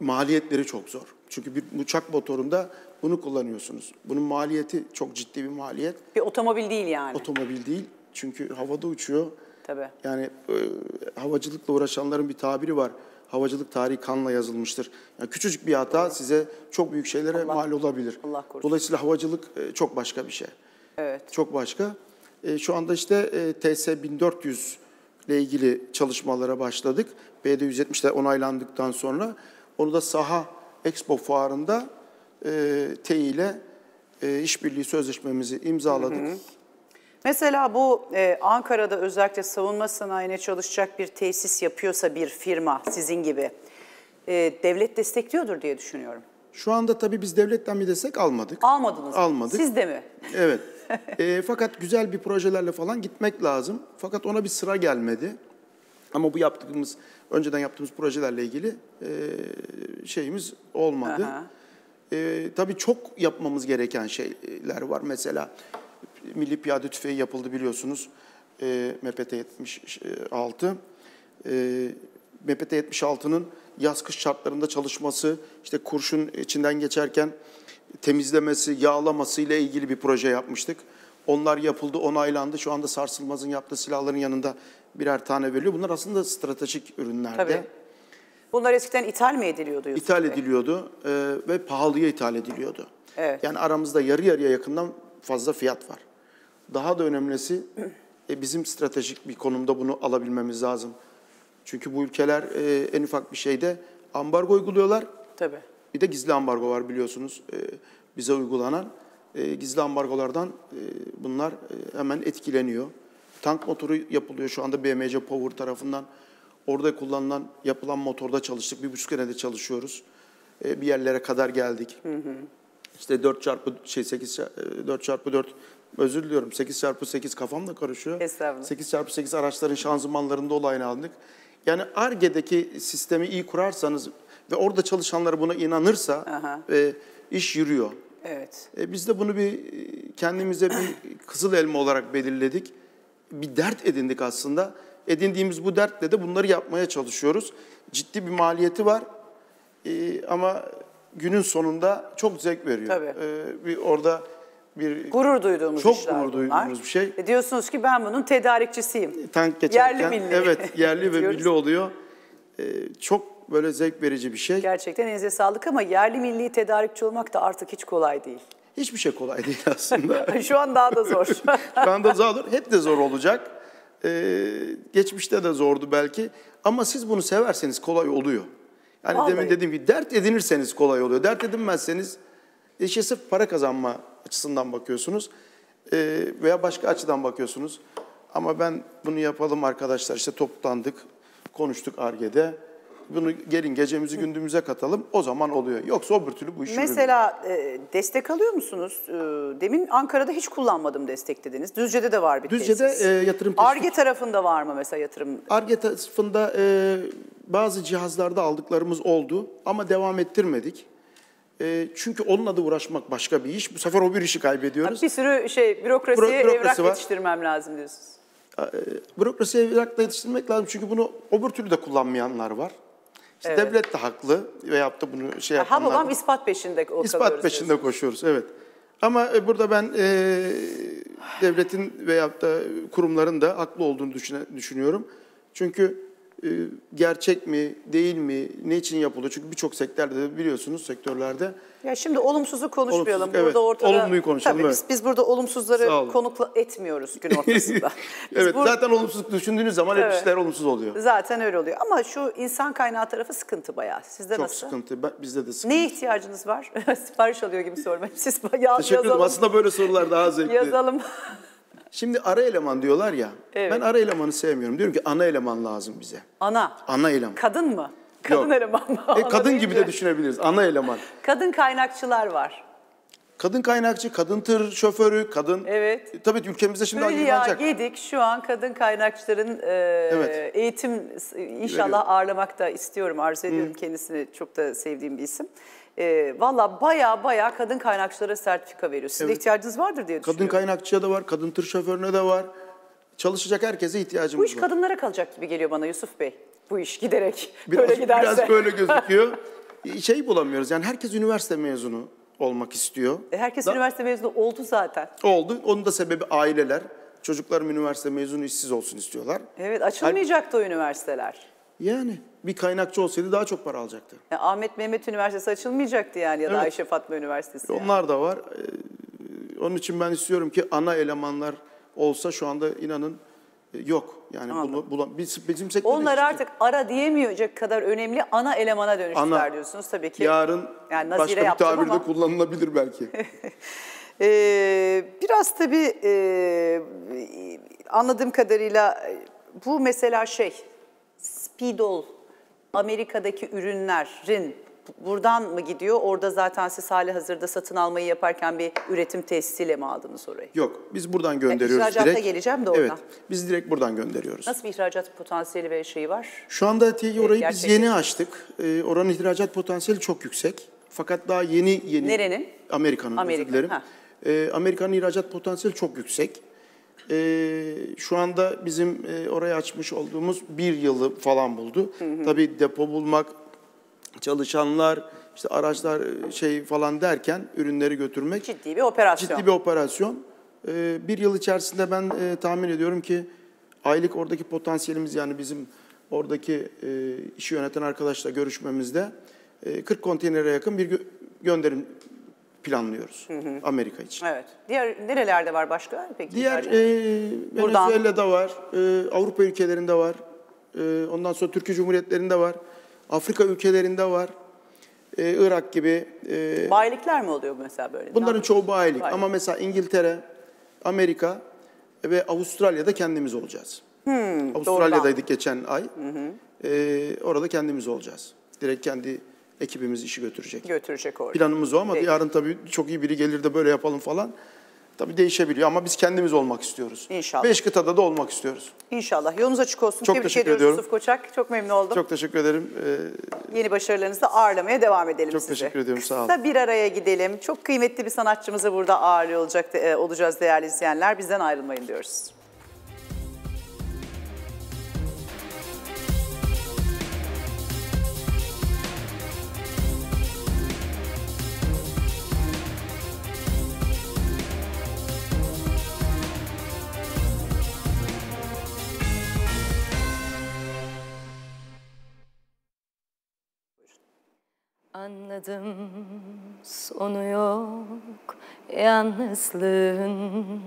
maliyetleri çok zor. Çünkü bir uçak motorunda bunu kullanıyorsunuz. Bunun maliyeti çok ciddi bir maliyet. Bir otomobil değil yani. Otomobil değil. Çünkü havada uçuyor. Tabii. Yani e, havacılıkla uğraşanların bir tabiri var. Havacılık tarihi kanla yazılmıştır. Yani küçücük bir hata size çok büyük şeylere mal olabilir. Allah korusun. Dolayısıyla havacılık e, çok başka bir şey. Evet. Çok başka. E, şu anda işte e, TS 1400 ile ilgili çalışmalara başladık. PD 170'de onaylandıktan sonra onu da saha Expo fuarında e, TEİ ile e, işbirliği sözleşmemizi imzaladık. Mesela bu e, Ankara'da özellikle savunma sanayine çalışacak bir tesis yapıyorsa bir firma sizin gibi e, devlet destekliyordur diye düşünüyorum. Şu anda tabii biz devletten bir destek almadık. Almadınız mı? Almadık. Siz de mi? Evet. E, fakat güzel bir projelerle falan gitmek lazım. Fakat ona bir sıra gelmedi. Ama bu yaptığımız, önceden yaptığımız projelerle ilgili e, şeyimiz olmadı. Aha. E, tabii çok yapmamız gereken şeyler var. Mesela Milli Piyade Tüfeği yapıldı biliyorsunuz. E, MPT 76. E, MPT 76'nın yaz kış şartlarında çalışması, işte kurşun içinden geçerken temizlemesi, yağlaması ile ilgili bir proje yapmıştık. Onlar yapıldı, onaylandı. Şu anda Sarsılmaz'ın yaptığı silahların yanında birer tane veriliyor. Bunlar aslında stratejik ürünlerde. Tabii. Bunlar eskiden ithal mi ediliyordu Yusuf İthal Bey? ediliyordu e, ve pahalıya ithal ediliyordu. Evet. Yani aramızda yarı yarıya yakından fazla fiyat var. Daha da önemlisi e, bizim stratejik bir konumda bunu alabilmemiz lazım. Çünkü bu ülkeler e, en ufak bir şeyde ambargo uyguluyorlar. Tabii. Bir de gizli ambargo var biliyorsunuz e, bize uygulanan. E, gizli ambargolardan e, bunlar e, hemen etkileniyor. Tank motoru yapılıyor şu anda BMC Power tarafından. Orada kullanılan, yapılan motorda çalıştık. Bir buçuk senede çalışıyoruz. E, bir yerlere kadar geldik. İşte 4 çarpı şey 8 4 çarpı 4 özür diliyorum 8 çarpı 8 kafam da karışıyor. Estağfurullah. 8 çarpı 8 araçların şanzımanlarında olayını aldık. Yani ARGE'deki sistemi iyi kurarsanız ve orada çalışanlar buna inanırsa Aha. e, iş yürüyor. Evet. E, biz de bunu bir e, kendimize bir kızıl elma olarak belirledik. Bir dert edindik aslında. Edindiğimiz bu dertle de bunları yapmaya çalışıyoruz. Ciddi bir maliyeti var. E, ama günün sonunda çok zevk veriyor. Tabii. E, bir orada bir Gurur duyduğumuz Çok işler gurur bunlar. duyduğumuz bir şey. E diyorsunuz ki ben bunun tedarikçisiyim. tank geçerken Yerli milli. evet yerli ve milli oluyor. E, çok böyle zevk verici bir şey. Gerçekten elinize sağlık ama yerli milli tedarikçi olmak da artık hiç kolay değil. Hiçbir şey kolay değil aslında. Şu an daha da zor. Şu anda zor, hep de zor olacak. Ee, geçmişte de zordu belki. Ama siz bunu severseniz kolay oluyor. Yani Vallahi. demin dediğim gibi dert edinirseniz kolay oluyor. Dert edinmezseniz işe sırf para kazanma açısından bakıyorsunuz. Ee, veya başka açıdan bakıyorsunuz. Ama ben bunu yapalım arkadaşlar işte toplandık, konuştuk Arge'de. Bunu gelin gecemizi gündüzümüze katalım. O zaman oluyor. Yoksa öbür türlü bu iş. Mesela e, destek alıyor musunuz? E, demin Ankara'da hiç kullanmadım destek dediniz. Düzce'de de var bir Düzce'de tesis. e, yatırım teşvik Arge tarafında var mı mesela yatırım? Arge tarafında e, bazı cihazlarda aldıklarımız oldu ama devam ettirmedik. E, çünkü onunla da uğraşmak başka bir iş. Bu sefer o bir işi kaybediyoruz. Bir sürü şey bürokrasiye Bürokrasi evrak var. yetiştirmem lazım diyorsunuz. E, bürokrasiye evrakla yetiştirmek lazım çünkü bunu öbür türlü de kullanmayanlar var. İşte Evet. Devlet de haklı veyahut da bunu şey Ha yapanlar babam var. ispat peşinde o İspat peşinde diyorsunuz. koşuyoruz, evet. Ama e, burada ben e, devletin veyahut da kurumların da haklı olduğunu düşünüyorum. Çünkü gerçek mi, değil mi, ne için yapılıyor? Çünkü birçok sektörde de biliyorsunuz sektörlerde Ya şimdi olumsuzu konuşmayalım. Olumsuz, evet. Burada ortada Olumluyu konuşalım, Tabii evet. biz, biz burada olumsuzları konukla etmiyoruz gün ortasında. Evet, bur- zaten olumsuz düşündüğünüz zaman hep Evet. işler olumsuz oluyor. zaten öyle oluyor. Ama şu insan kaynağı tarafı sıkıntı bayağı. Sizde Çok nasıl? sıkıntı, ben- bizde de sıkıntı. Neye ihtiyacınız var? Sipariş alıyor gibi sormayın. Siz ya, Teşekkür ederim. yazalım. Aslında böyle sorular daha zevkli. Yazalım. Şimdi ara eleman diyorlar ya. Evet. Ben ara elemanı sevmiyorum. Diyorum ki ana eleman lazım bize. Ana. Ana eleman. Kadın mı? Kadın Yok. eleman mı? E, Ana kadın gibi de düşünebiliriz. Ana eleman. Kadın kaynakçılar var. Kadın kaynakçı, kadın tır şoförü, kadın... Evet. E, Tabii ülkemizde şimdi ayrılacak. Gedik şu an kadın kaynakçıların e, Evet. eğitim inşallah Veriyor. ağırlamak da istiyorum, arzu ediyorum kendisini çok da sevdiğim bir isim. E, Valla baya baya kadın kaynakçılara sertifika veriyor. Sizin de ihtiyacınız vardır diye Kadın düşünüyorum. kaynakçıya da var, kadın tır şoförüne de var. Çalışacak herkese Bu ihtiyacımız iş var. kadınlara kalacak gibi geliyor bana Yusuf Bey. Bu iş giderek Biraz, böyle giderse. biraz böyle gözüküyor. şey bulamıyoruz yani herkes üniversite mezunu olmak istiyor. E, Herkes Da- üniversite mezunu oldu zaten. Oldu. Onun da sebebi aileler. Çocuklarım üniversite mezunu işsiz olsun istiyorlar. Evet açılmayacaktı o üniversiteler. Yani bir kaynakçı olsaydı daha çok para alacaktı. Ya Ahmet Mehmet Üniversitesi açılmayacaktı yani ya da Evet. Ayşe Fatma Üniversitesi. yani. Onlar da var. Ee, Onun için ben istiyorum ki ana elemanlar olsa şu anda inanın e, yok. Yani Anladım. bunu, bulan- biz, bizim sektörde Onlar artık ara diyemeyecek kadar önemli ana elemana dönüştüler Ana. diyorsunuz tabii ki. yarın Yani başka bir tabirde ama. kullanılabilir belki. Ee, biraz tabii e, anladığım kadarıyla e, bu mesela şey Speedol Amerika'daki ürünlerin buradan mı gidiyor? Orada zaten siz hali hazırda satın almayı yaparken bir üretim tesisiyle mi aldınız orayı? Yok biz buradan gönderiyoruz ihracata direkt. geleceğim de oradan. Evet biz direkt buradan gönderiyoruz. Nasıl bir ihracat potansiyeli ve şeyi var? Şu anda Tİ orayı biz gerçekleşti. yeni açtık. Ee, oranın ihracat potansiyeli çok yüksek. Fakat daha yeni yeni... Nerenin? Amerika'nın Amerika, ha. Ee, Amerika'nın ihracat potansiyeli çok yüksek. Ee, şu anda bizim e, oraya açmış olduğumuz bir yılı falan buldu. Tabii depo bulmak, çalışanlar, işte araçlar e, şey falan derken ürünleri götürmek Ciddi bir operasyon. ciddi bir operasyon. Ee, bir yıl içerisinde ben e, tahmin ediyorum ki aylık oradaki potansiyelimiz yani bizim oradaki e, işi yöneten arkadaşla görüşmemizde e, 40 konteynere yakın bir gö- gönderim planlıyoruz Amerika için. Evet. Diğer nerelerde var başka? Peki Diğer e. Venezuela'da var, e, Avrupa ülkelerinde var, e, ondan sonra Türkiye Cumhuriyetlerinde var, Afrika ülkelerinde var, e, Irak gibi e, Bayilikler mi oluyor mesela böyle? Bunların çoğu bayilik Bayilik. ama mesela İngiltere, Amerika ve Avustralya'da kendimiz olacağız. Avustralya'daydık geçen ay. Ee, orada kendimiz olacağız. Direkt kendi ekibimiz işi götürecek. götürecek oraya? Planımız o ama Peki. yarın tabii çok iyi biri gelir de böyle yapalım falan. Tabii değişebiliyor ama biz kendimiz olmak istiyoruz. İnşallah. Beş kıtada da olmak istiyoruz. İnşallah. Yolunuz açık olsun. Çok Tebrik teşekkür ediyoruz ediyorum. Yusuf Koçak. Çok memnun oldum. Çok teşekkür ederim. Ee, Yeni başarılarınızı ağırlamaya devam edelim Çok size. teşekkür ediyorum, sağ olun. Kısa bir araya gidelim. Çok kıymetli bir sanatçımızı burada ağırlıyor olacak, e, olacağız değerli izleyenler. Bizden ayrılmayın diyoruz. Anladım. Sonu yok yalnızlığın.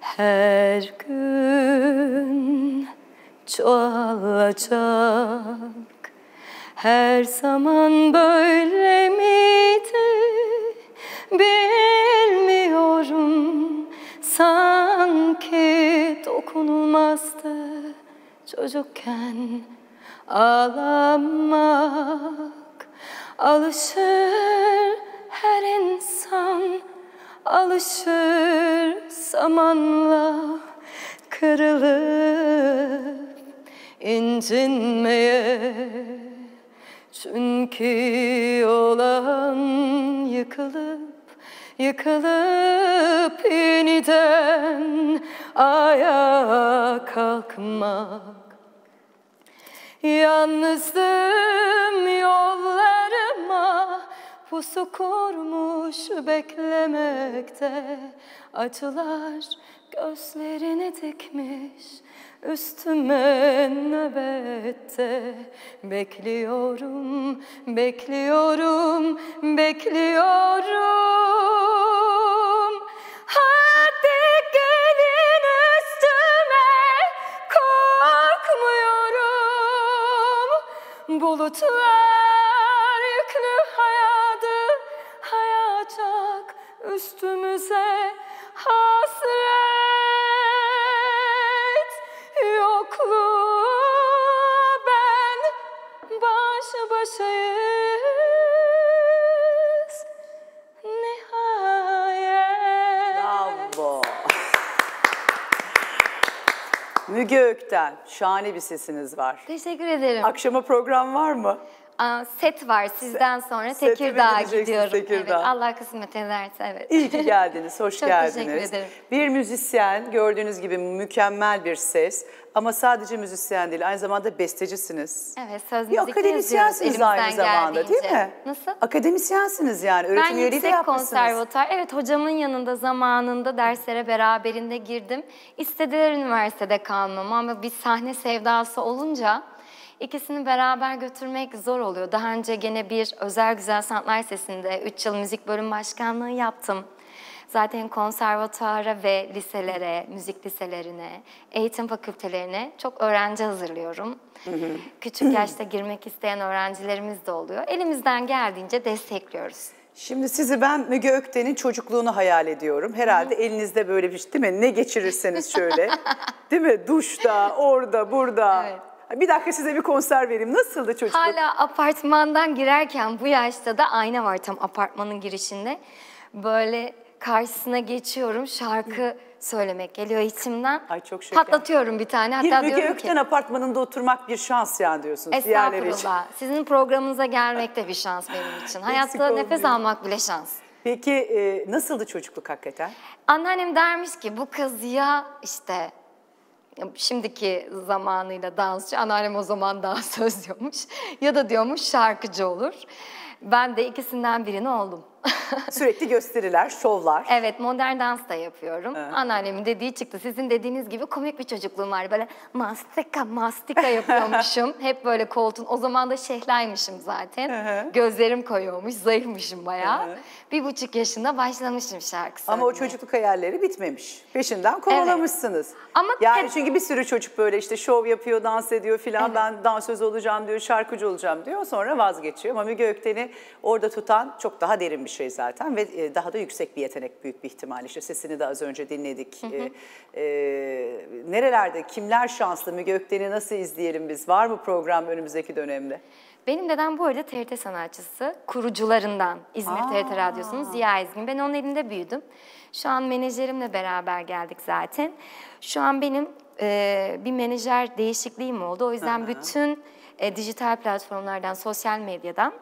Her gün çoğalacak. Her zaman böyle miydi? Bilmiyorum. Sanki dokunulmazdı. Çocukken ağlamak Alışır her insan alışır zamanla. Kırılıp incinmeye çünkü olan yıkılıp yıkılıp yeniden ayağa kalkmak. Yalnızdım yollarıma pusu kurmuş beklemekte. Acılar gözlerini dikmiş üstüme nöbette. Bekliyorum, bekliyorum, bekliyorum. Hadi gelin üstüme korkmuyorum. Bulutlar üstümüze hasret Yokluğu ben baş başayız nihayet Bravo. Müge Ökten, şahane bir sesiniz var. Teşekkür ederim. Akşama program var mı? Aa, set var sizden sonra Sete Tekirdağ'a gideceksiniz gidiyorum. Tekirdağ? Evet, Allah kısmet ederse evet. İyi ki geldiniz, hoş Çok geldiniz. teşekkür ederim. Bir müzisyen, gördüğünüz gibi mükemmel bir ses. Ama sadece müzisyen değil, aynı zamanda bestecisiniz. Evet söz Bir müzik akademisyensiniz aynı zamanda değil mi? Nasıl? Akademisyensiniz yani, Ben öğretim üyeliği de yüksek yapmışsınız. konservatuar, evet hocamın yanında zamanında derslere beraberinde girdim. İstediler üniversitede kalmam ama bir sahne sevdası olunca ikisini beraber götürmek zor oluyor. Daha önce gene bir özel güzel sanatlar sesinde 3 yıl müzik bölüm başkanlığı yaptım. Zaten konservatuara ve liselere, müzik liselerine, eğitim fakültelerine çok öğrenci hazırlıyorum. Küçük yaşta girmek isteyen öğrencilerimiz de oluyor. Elimizden geldiğince destekliyoruz. Şimdi sizi ben Müge Ökten'in çocukluğunu hayal ediyorum. Herhalde elinizde böyle bir şey değil mi? Ne geçirirseniz şöyle. değil mi? Duşta, orada, burada. Evet. Bir dakika size bir konser vereyim. Nasıldı çocukluk? Hala apartmandan girerken bu yaşta da ayna var tam apartmanın girişinde. Böyle karşısına geçiyorum şarkı söylemek geliyor içimden. Ay çok şeker. Patlatıyorum bir tane Bir hatta Müge diyorum Ökten apartmanında oturmak bir şans yani diyorsunuz. diğerleri için. estağfurullah sizin programınıza gelmek de bir şans benim için. Hayatta nefes olmuyor. almak bile şans. Peki e, nasıldı çocukluk hakikaten? Anneannem dermiş ki bu kız ya işte şimdiki zamanıyla dansçı, anneannem o zaman dans söz diyormuş ya da diyormuş şarkıcı olur. Ben de ikisinden birini oldum. Sürekli gösteriler, şovlar. Evet modern dans da yapıyorum. Anneannemin dediği çıktı. Sizin dediğiniz gibi komik bir çocukluğum var. Böyle mastika mastika yapıyormuşum. Hep böyle koltuğun. O zaman da şehlaymışım zaten. Gözlerim koyuyormuş. Zayıfmışım bayağı. Bir buçuk yaşında başlamışım şarkı Ama o çocukluk hayalleri bitmemiş. Peşinden kovalamışsınız. Ama yani çünkü bir sürü çocuk böyle işte şov yapıyor, dans ediyor filan. Ben dansöz olacağım diyor, şarkıcı olacağım diyor. Sonra vazgeçiyor. Ama Müge Ökten'i orada tutan çok daha derin bir şey zaten ve e, daha da yüksek bir yetenek büyük bir ihtimal. İşte sesini de az önce dinledik. E, e, nerelerde, kimler şanslı? Müge Ökten'i nasıl izleyelim biz? Var mı program önümüzdeki dönemde? Benim dedem bu arada TRT sanatçısı, kurucularından İzmir TRT Radyosu'nun Ziya Ezgin. Ben onun elinde büyüdüm. Şu an menajerimle beraber geldik zaten. Şu an benim e, bir menajer değişikliğim oldu. O yüzden bütün e, dijital platformlardan, sosyal medyadan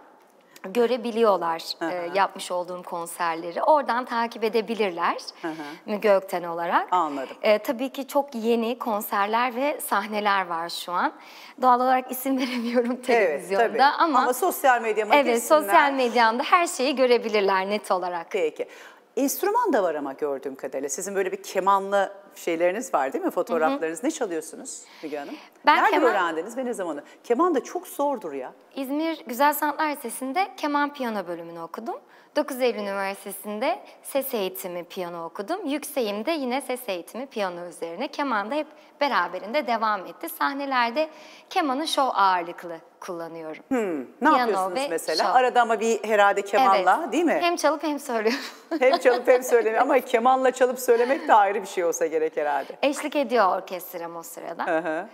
görebiliyorlar e, yapmış olduğum konserleri. Oradan takip edebilirler Müge Ökten olarak. Anladım. E, tabii ki çok yeni konserler ve sahneler var şu an. Doğal olarak isim veremiyorum televizyonda tabii. ama, Ama sosyal medyama Evet, girsinler. sosyal medyamda her şeyi görebilirler net olarak. Peki. Enstrüman da var ama gördüğüm kadarıyla. Sizin böyle bir kemanlı şeyleriniz var değil mi? Fotoğraflarınız. Ne çalıyorsunuz Müge Hanım? Ben Nerede keman- öğrendiniz ve ne zamanı? Keman da çok zordur ya. İzmir Güzel Sanatlar Lisesi'nde keman piyano bölümünü okudum. 9 Eylül Üniversitesi'nde ses eğitimi piyano okudum. Yükseğimde yine ses eğitimi piyano üzerine. Keman da hep beraberinde devam etti. Sahnelerde kemanı şov ağırlıklı kullanıyorum. Ne Piyano yapıyorsunuz mesela? şov. Arada ama bir herhalde kemanla Evet. değil mi? Hem çalıp hem söylüyorum. Hem çalıp hem söylemek ama kemanla çalıp söylemek de ayrı bir şey olsa gerek herhalde. Eşlik ediyor orkestram o sırada. Hı hı.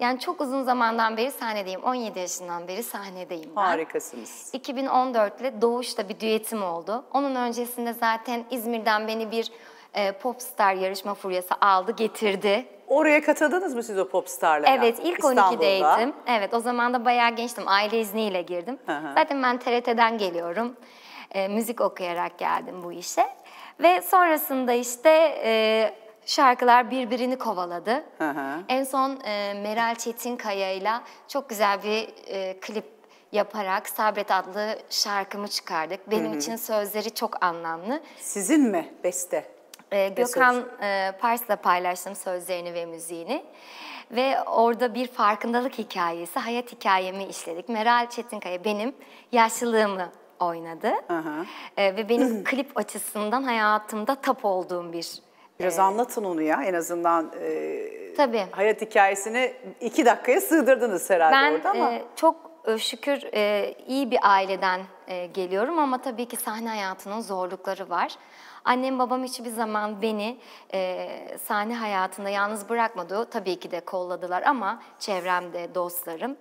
Yani çok uzun zamandan beri sahnedeyim. 17 yaşından beri sahnedeyim ben. Harikasınız. 2014 ile Doğuş'ta bir düetim oldu. Onun öncesinde zaten İzmir'den beni bir e, popstar yarışma furyası aldı, getirdi. Oraya katıldınız mı siz o popstarlara? Evet, ilk İstanbul'da. 12'deydim. Evet, o zaman da bayağı gençtim. Aile izniyle girdim. Hı hı. Zaten ben TRT'den geliyorum. E, müzik okuyarak geldim bu işe. Ve sonrasında işte e, şarkılar birbirini kovaladı. Hı hı. En son e, Meral Çetinkaya ile çok güzel bir e, klip yaparak Sabret adlı şarkımı çıkardık. Benim için sözleri çok anlamlı. Sizin mi beste? Ee, Gökhan e, Pars'la paylaştım sözlerini ve müziğini. Ve orada bir farkındalık hikayesi, hayat hikayemi işledik. Meral Çetinkaya benim yaşlılığımı oynadı. hı. Ee, ve benim klip açısından hayatımda tap olduğum bir... Biraz anlatın onu ya en azından e, Tabii. hayat hikayesini iki dakikaya sığdırdınız herhalde Ben orada ama. e, çok şükür e, iyi bir aileden e, geliyorum ama tabii ki sahne hayatının zorlukları var. Annem babam hiçbir zaman beni e, sahne hayatında yalnız bırakmadı. Tabii ki de kolladılar ama çevremde dostlarım,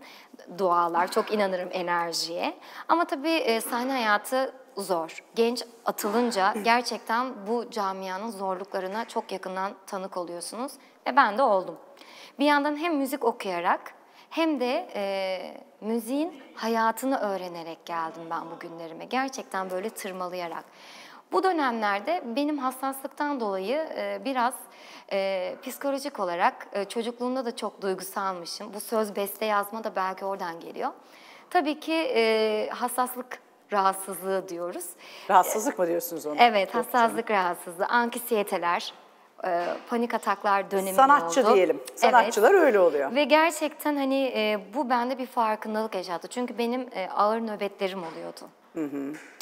dualar, çok inanırım enerjiye. Ama tabii e, sahne hayatı zor. Genç atılınca gerçekten bu camianın zorluklarına çok yakından tanık oluyorsunuz ve ben de oldum. Bir yandan hem müzik okuyarak hem de e, müziğin hayatını öğrenerek geldim ben bu günlerime. Gerçekten böyle tırmalayarak. Bu dönemlerde benim hassaslıktan dolayı e, biraz e, psikolojik olarak e, çocukluğumda da çok duygusalmışım. Bu söz beste yazma da belki oradan geliyor. Tabii ki e, hassaslık rahatsızlığı diyoruz. Rahatsızlık mı diyorsunuz ona? Evet, hassaslık rahatsızlığı, anksiyeteler, e, panik ataklar dönemi Sanatçı oldu. diyelim. Evet. Sanatçılar öyle oluyor. Ve gerçekten hani e, bu bende bir farkındalık yaşattı. Çünkü benim e, ağır nöbetlerim oluyordu.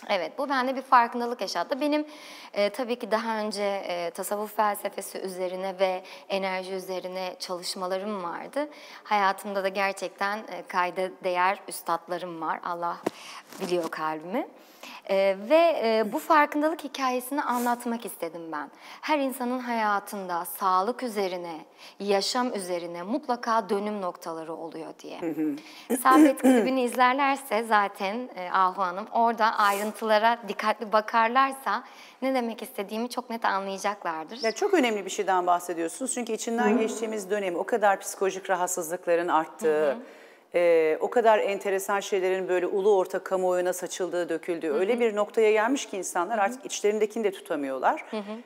Evet, bu bende bir farkındalık yaşattı. Benim e, tabii ki daha önce e, tasavvuf felsefesi üzerine ve enerji üzerine çalışmalarım vardı. Hayatımda da gerçekten e, kayda değer üstadlarım var. Allah biliyor kalbimi. E, ve e, bu farkındalık hikayesini anlatmak istedim ben. Her insanın hayatında sağlık üzerine, yaşam üzerine mutlaka dönüm noktaları oluyor diye. Sabret klibini izlerlerse zaten e, Ahu Hanım orada ayrıntılara dikkatli bakarlarsa ne demek istediğimi çok net anlayacaklardır. Ya çok önemli bir şeyden bahsediyorsunuz. Çünkü içinden geçtiğimiz dönem o kadar psikolojik rahatsızlıkların arttığı, e, o kadar enteresan şeylerin böyle ulu orta kamuoyuna saçıldığı, döküldüğü öyle bir noktaya gelmiş ki insanlar artık içlerindekini de tutamıyorlar.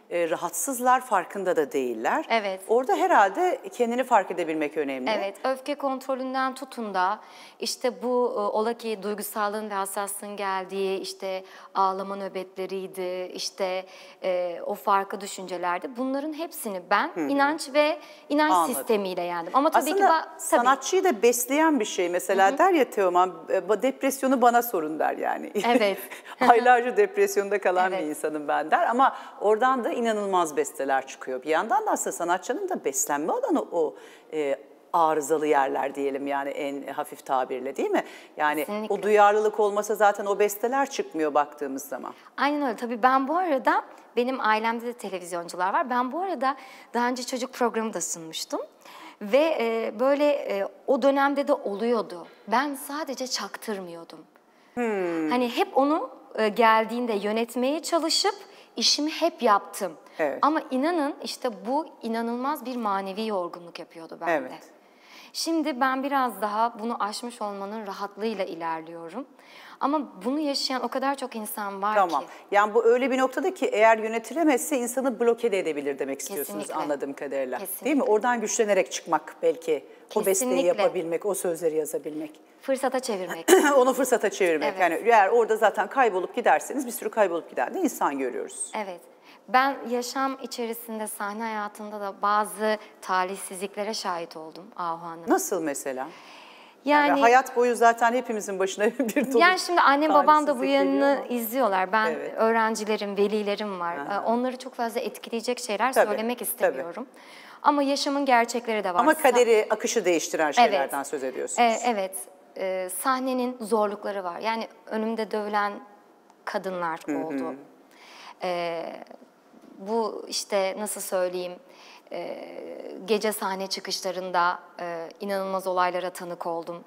E, rahatsızlar, farkında da değiller. Evet. Orada herhalde kendini fark edebilmek önemli. Evet, öfke kontrolünden tutun da işte bu e, ola ki duygusallığın ve hassaslığın geldiği işte ağlama nöbetleriydi, işte e, o farklı düşüncelerde bunların hepsini ben inanç ve inanç Anladım. sistemiyle yendim. Ama tabii Aslında ki tabii. sanatçıyı da besleyen bir şey. Mesela der ya Teoman, e, depresyonu bana sorun der yani. Evet. Aylarca depresyonda kalan bir Evet. insanım ben der. Ama oradan da inanılmaz besteler çıkıyor. Bir yandan da aslında sanatçının da beslenme alanı o e, arızalı yerler diyelim yani en hafif tabirle değil mi? Yani Kesinlikle. o duyarlılık olmasa zaten o besteler çıkmıyor baktığımız zaman. Aynen öyle. Tabii ben bu arada, benim ailemde de televizyoncular var. Ben bu arada daha önce çocuk programı da sunmuştum. Ve e, böyle e, o dönemde de oluyordu. Ben sadece çaktırmıyordum. Hani hep onu e, geldiğinde yönetmeye çalışıp işimi hep yaptım. Evet. Ama inanın işte bu inanılmaz bir manevi yorgunluk yapıyordu bende. Evet. Şimdi ben biraz daha bunu aşmış olmanın rahatlığıyla ilerliyorum. Ama bunu yaşayan o kadar çok insan var Tamam. ki. Yani bu öyle bir noktada ki eğer yönetilemezse insanı bloke de edebilir demek istiyorsunuz Kesinlikle. anladığım kadarıyla. Kesinlikle. Değil mi? Oradan güçlenerek çıkmak belki. O besteyi Kesinlikle. yapabilmek, o sözleri yazabilmek. Fırsata çevirmek. Onu fırsata çevirmek. Evet. Yani eğer orada zaten kaybolup giderseniz bir sürü kaybolup giden de insan görüyoruz. Evet. Ben yaşam içerisinde sahne hayatında da bazı talihsizliklere şahit oldum Ahu Hanım. Nasıl mesela? Yani, Yani hayat boyu zaten hepimizin başına bir dolu yani şimdi annem babam da bu yanını izliyorlar. Ben Evet. öğrencilerim, velilerim var. Ee, Onları çok fazla etkileyecek şeyler Tabii, söylemek tabii. istemiyorum. Ama yaşamın gerçekleri de var. Ama kaderi, akışı değiştiren şeylerden söz ediyorsunuz. E, evet. E, sahnenin zorlukları var. Yani önümde dövülen kadınlar oldu. E, bu işte nasıl söyleyeyim e, gece sahne çıkışlarında e, inanılmaz olaylara tanık oldum.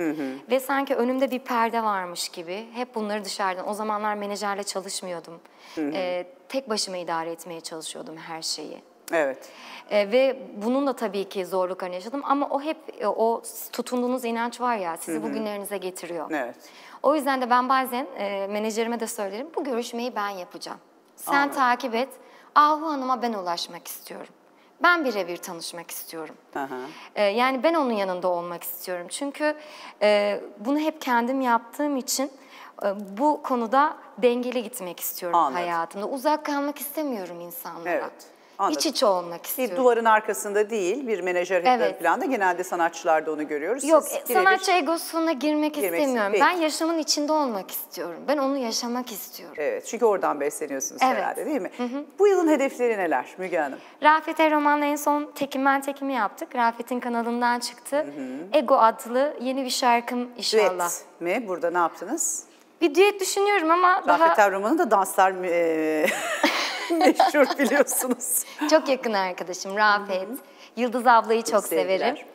Ve sanki önümde bir perde varmış gibi hep bunları dışarıdan. O zamanlar menajerle çalışmıyordum. E, tek başıma idare etmeye çalışıyordum her şeyi. Evet. E, ve bunun da tabii ki zorluklarını yaşadım ama o hep e, o tutunduğunuz inanç var ya sizi bugünlerinize getiriyor. Evet. O yüzden de ben bazen e, menajerime de söylerim bu görüşmeyi ben yapacağım. Sen Anladım. takip et. Ahu Hanım'a ben ulaşmak istiyorum. Ben birebir tanışmak istiyorum. Aha. E, yani ben onun yanında olmak istiyorum. Çünkü e, bunu hep kendim yaptığım için e, bu konuda dengeli gitmek istiyorum Anladım. hayatımda. Uzak kalmak istemiyorum insanlara. Evet, anladım. İç içe olmak Bir istiyorum. duvarın arkasında değil, bir menajer hep Evet. ön planda. Genelde sanatçılarda onu görüyoruz. Yok, Siz e, birebir- sanatçı egosuna girmek, Girmek istemiyorum. peki. Ben yaşamın içinde olmak istiyorum. Ben onu yaşamak istiyorum. Evet, çünkü oradan besleniyorsunuz Evet. herhalde değil mi? Bu yılın hedefleri neler Müge Hanım? Rafet Erroman'la en son Tekin Ben Tekin'i yaptık. Rafet'in kanalından çıktı. Ego adlı yeni bir şarkım inşallah. Düet mi? Burada ne yaptınız? Bir düet düşünüyorum ama daha Rafet Erroman'ın da danslar e, meşhur biliyorsunuz. çok yakın arkadaşım Rafet. Yıldız ablayı çok, sevgiler. severim.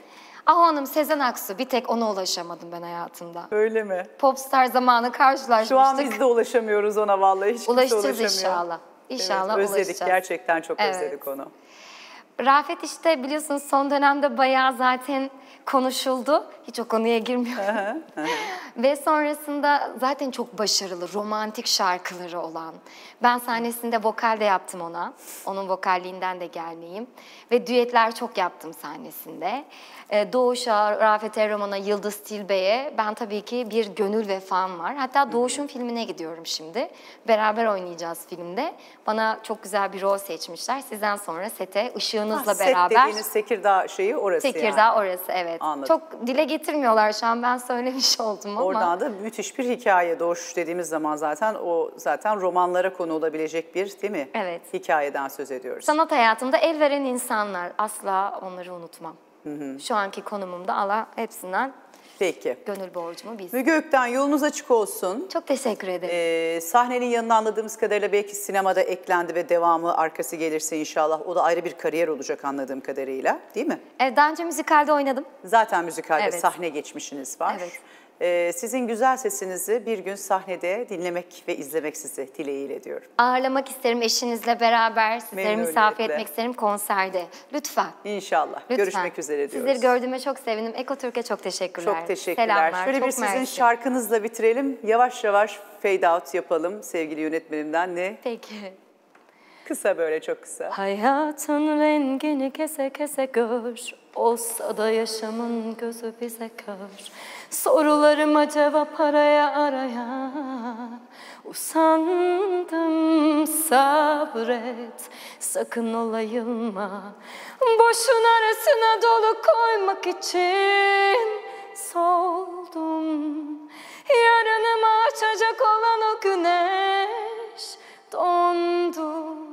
Ah Hanım Sezen Aksu bir tek ona ulaşamadım ben hayatımda. Öyle mi? Popstar zamanı karşılaşmıştık. Şu an biz de ulaşamıyoruz ona vallahi. Hiç Ulaşacağız inşallah. İnşallah evet, özledik ulaşacağız. gerçekten çok Evet. özledik onu. Rafet işte biliyorsunuz son dönemde bayağı zaten konuşuldu. Hiç o konuya girmiyorum. Ve sonrasında zaten çok başarılı, romantik şarkıları olan. Ben sahnesinde vokal de yaptım ona. Onun vokalliğinden de gelmeyeyim. Ve düetler çok yaptım sahnesinde. Ee, Doğuş'a, Rafet Erroman'a, Yıldız Tilbe'ye ben tabii ki bir gönül vefam var. Hatta Doğuş'un filmine gidiyorum şimdi. Beraber oynayacağız filmde. Bana çok güzel bir rol seçmişler. Sizden sonra sete ışığınızla Ha, set beraber. dediğiniz Tekirdağ şeyi orası Tekirdağ yani. orası evet. Anladım. Çok dile getirmiyorlar şu an ben söylemiş oldum ama. Oradan da müthiş bir hikaye doğuş dediğimiz zaman zaten o zaten romanlara konu olabilecek bir değil mi? Evet. Hikayeden söz ediyoruz. Sanat hayatımda el veren insanlar asla onları unutmam. Şu anki konumumda Allah hepsinden Peki. gönül borcumu bilsin. Müge Ökten yolunuz açık olsun. Çok teşekkür ederim. Ee, sahnenin yanına anladığımız kadarıyla belki sinemada eklendi ve devamı arkası gelirse inşallah o da ayrı bir kariyer olacak anladığım kadarıyla değil mi? Evet, daha önce müzikalde oynadım. Zaten müzikalde Evet. sahne geçmişiniz var. Evet. Ee, sizin güzel sesinizi bir gün sahnede dinlemek ve izlemek sizi dileğiyle diyorum. Ağırlamak isterim eşinizle beraber. Sizleri misafir etmek isterim konserde. Lütfen. İnşallah. Lütfen. Görüşmek üzere diyoruz. Sizleri gördüğüme çok sevindim. Eko Türk'e çok teşekkürler. Çok teşekkürler. Selamlar. Şöyle çok bir sizin mersi. şarkınızla bitirelim. Yavaş yavaş fade out yapalım sevgili yönetmenimden. Ne? Peki. Kısa böyle çok kısa. Hayatın rengini kese kese gör. Olsa da yaşamın gözü bize kör. Sorularıma cevap araya araya. Usandım sabret. Sakın olayılma. Boşun arasına dolu koymak için Soldum. Yarınımı açacak olan o güneş Dondu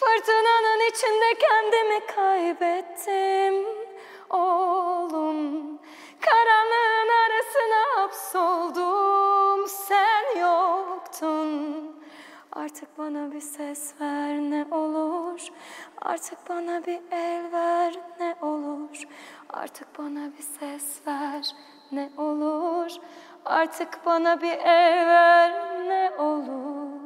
Fırtınanın içinde kendimi kaybettim. Oğlum Karanlığın arasına hapsoldum. Sen yoktun. Artık bana bir ses ver ne olur. Artık bana bir el ver ne olur. Artık bana bir ses ver ne olur. Artık bana bir el ver ne olur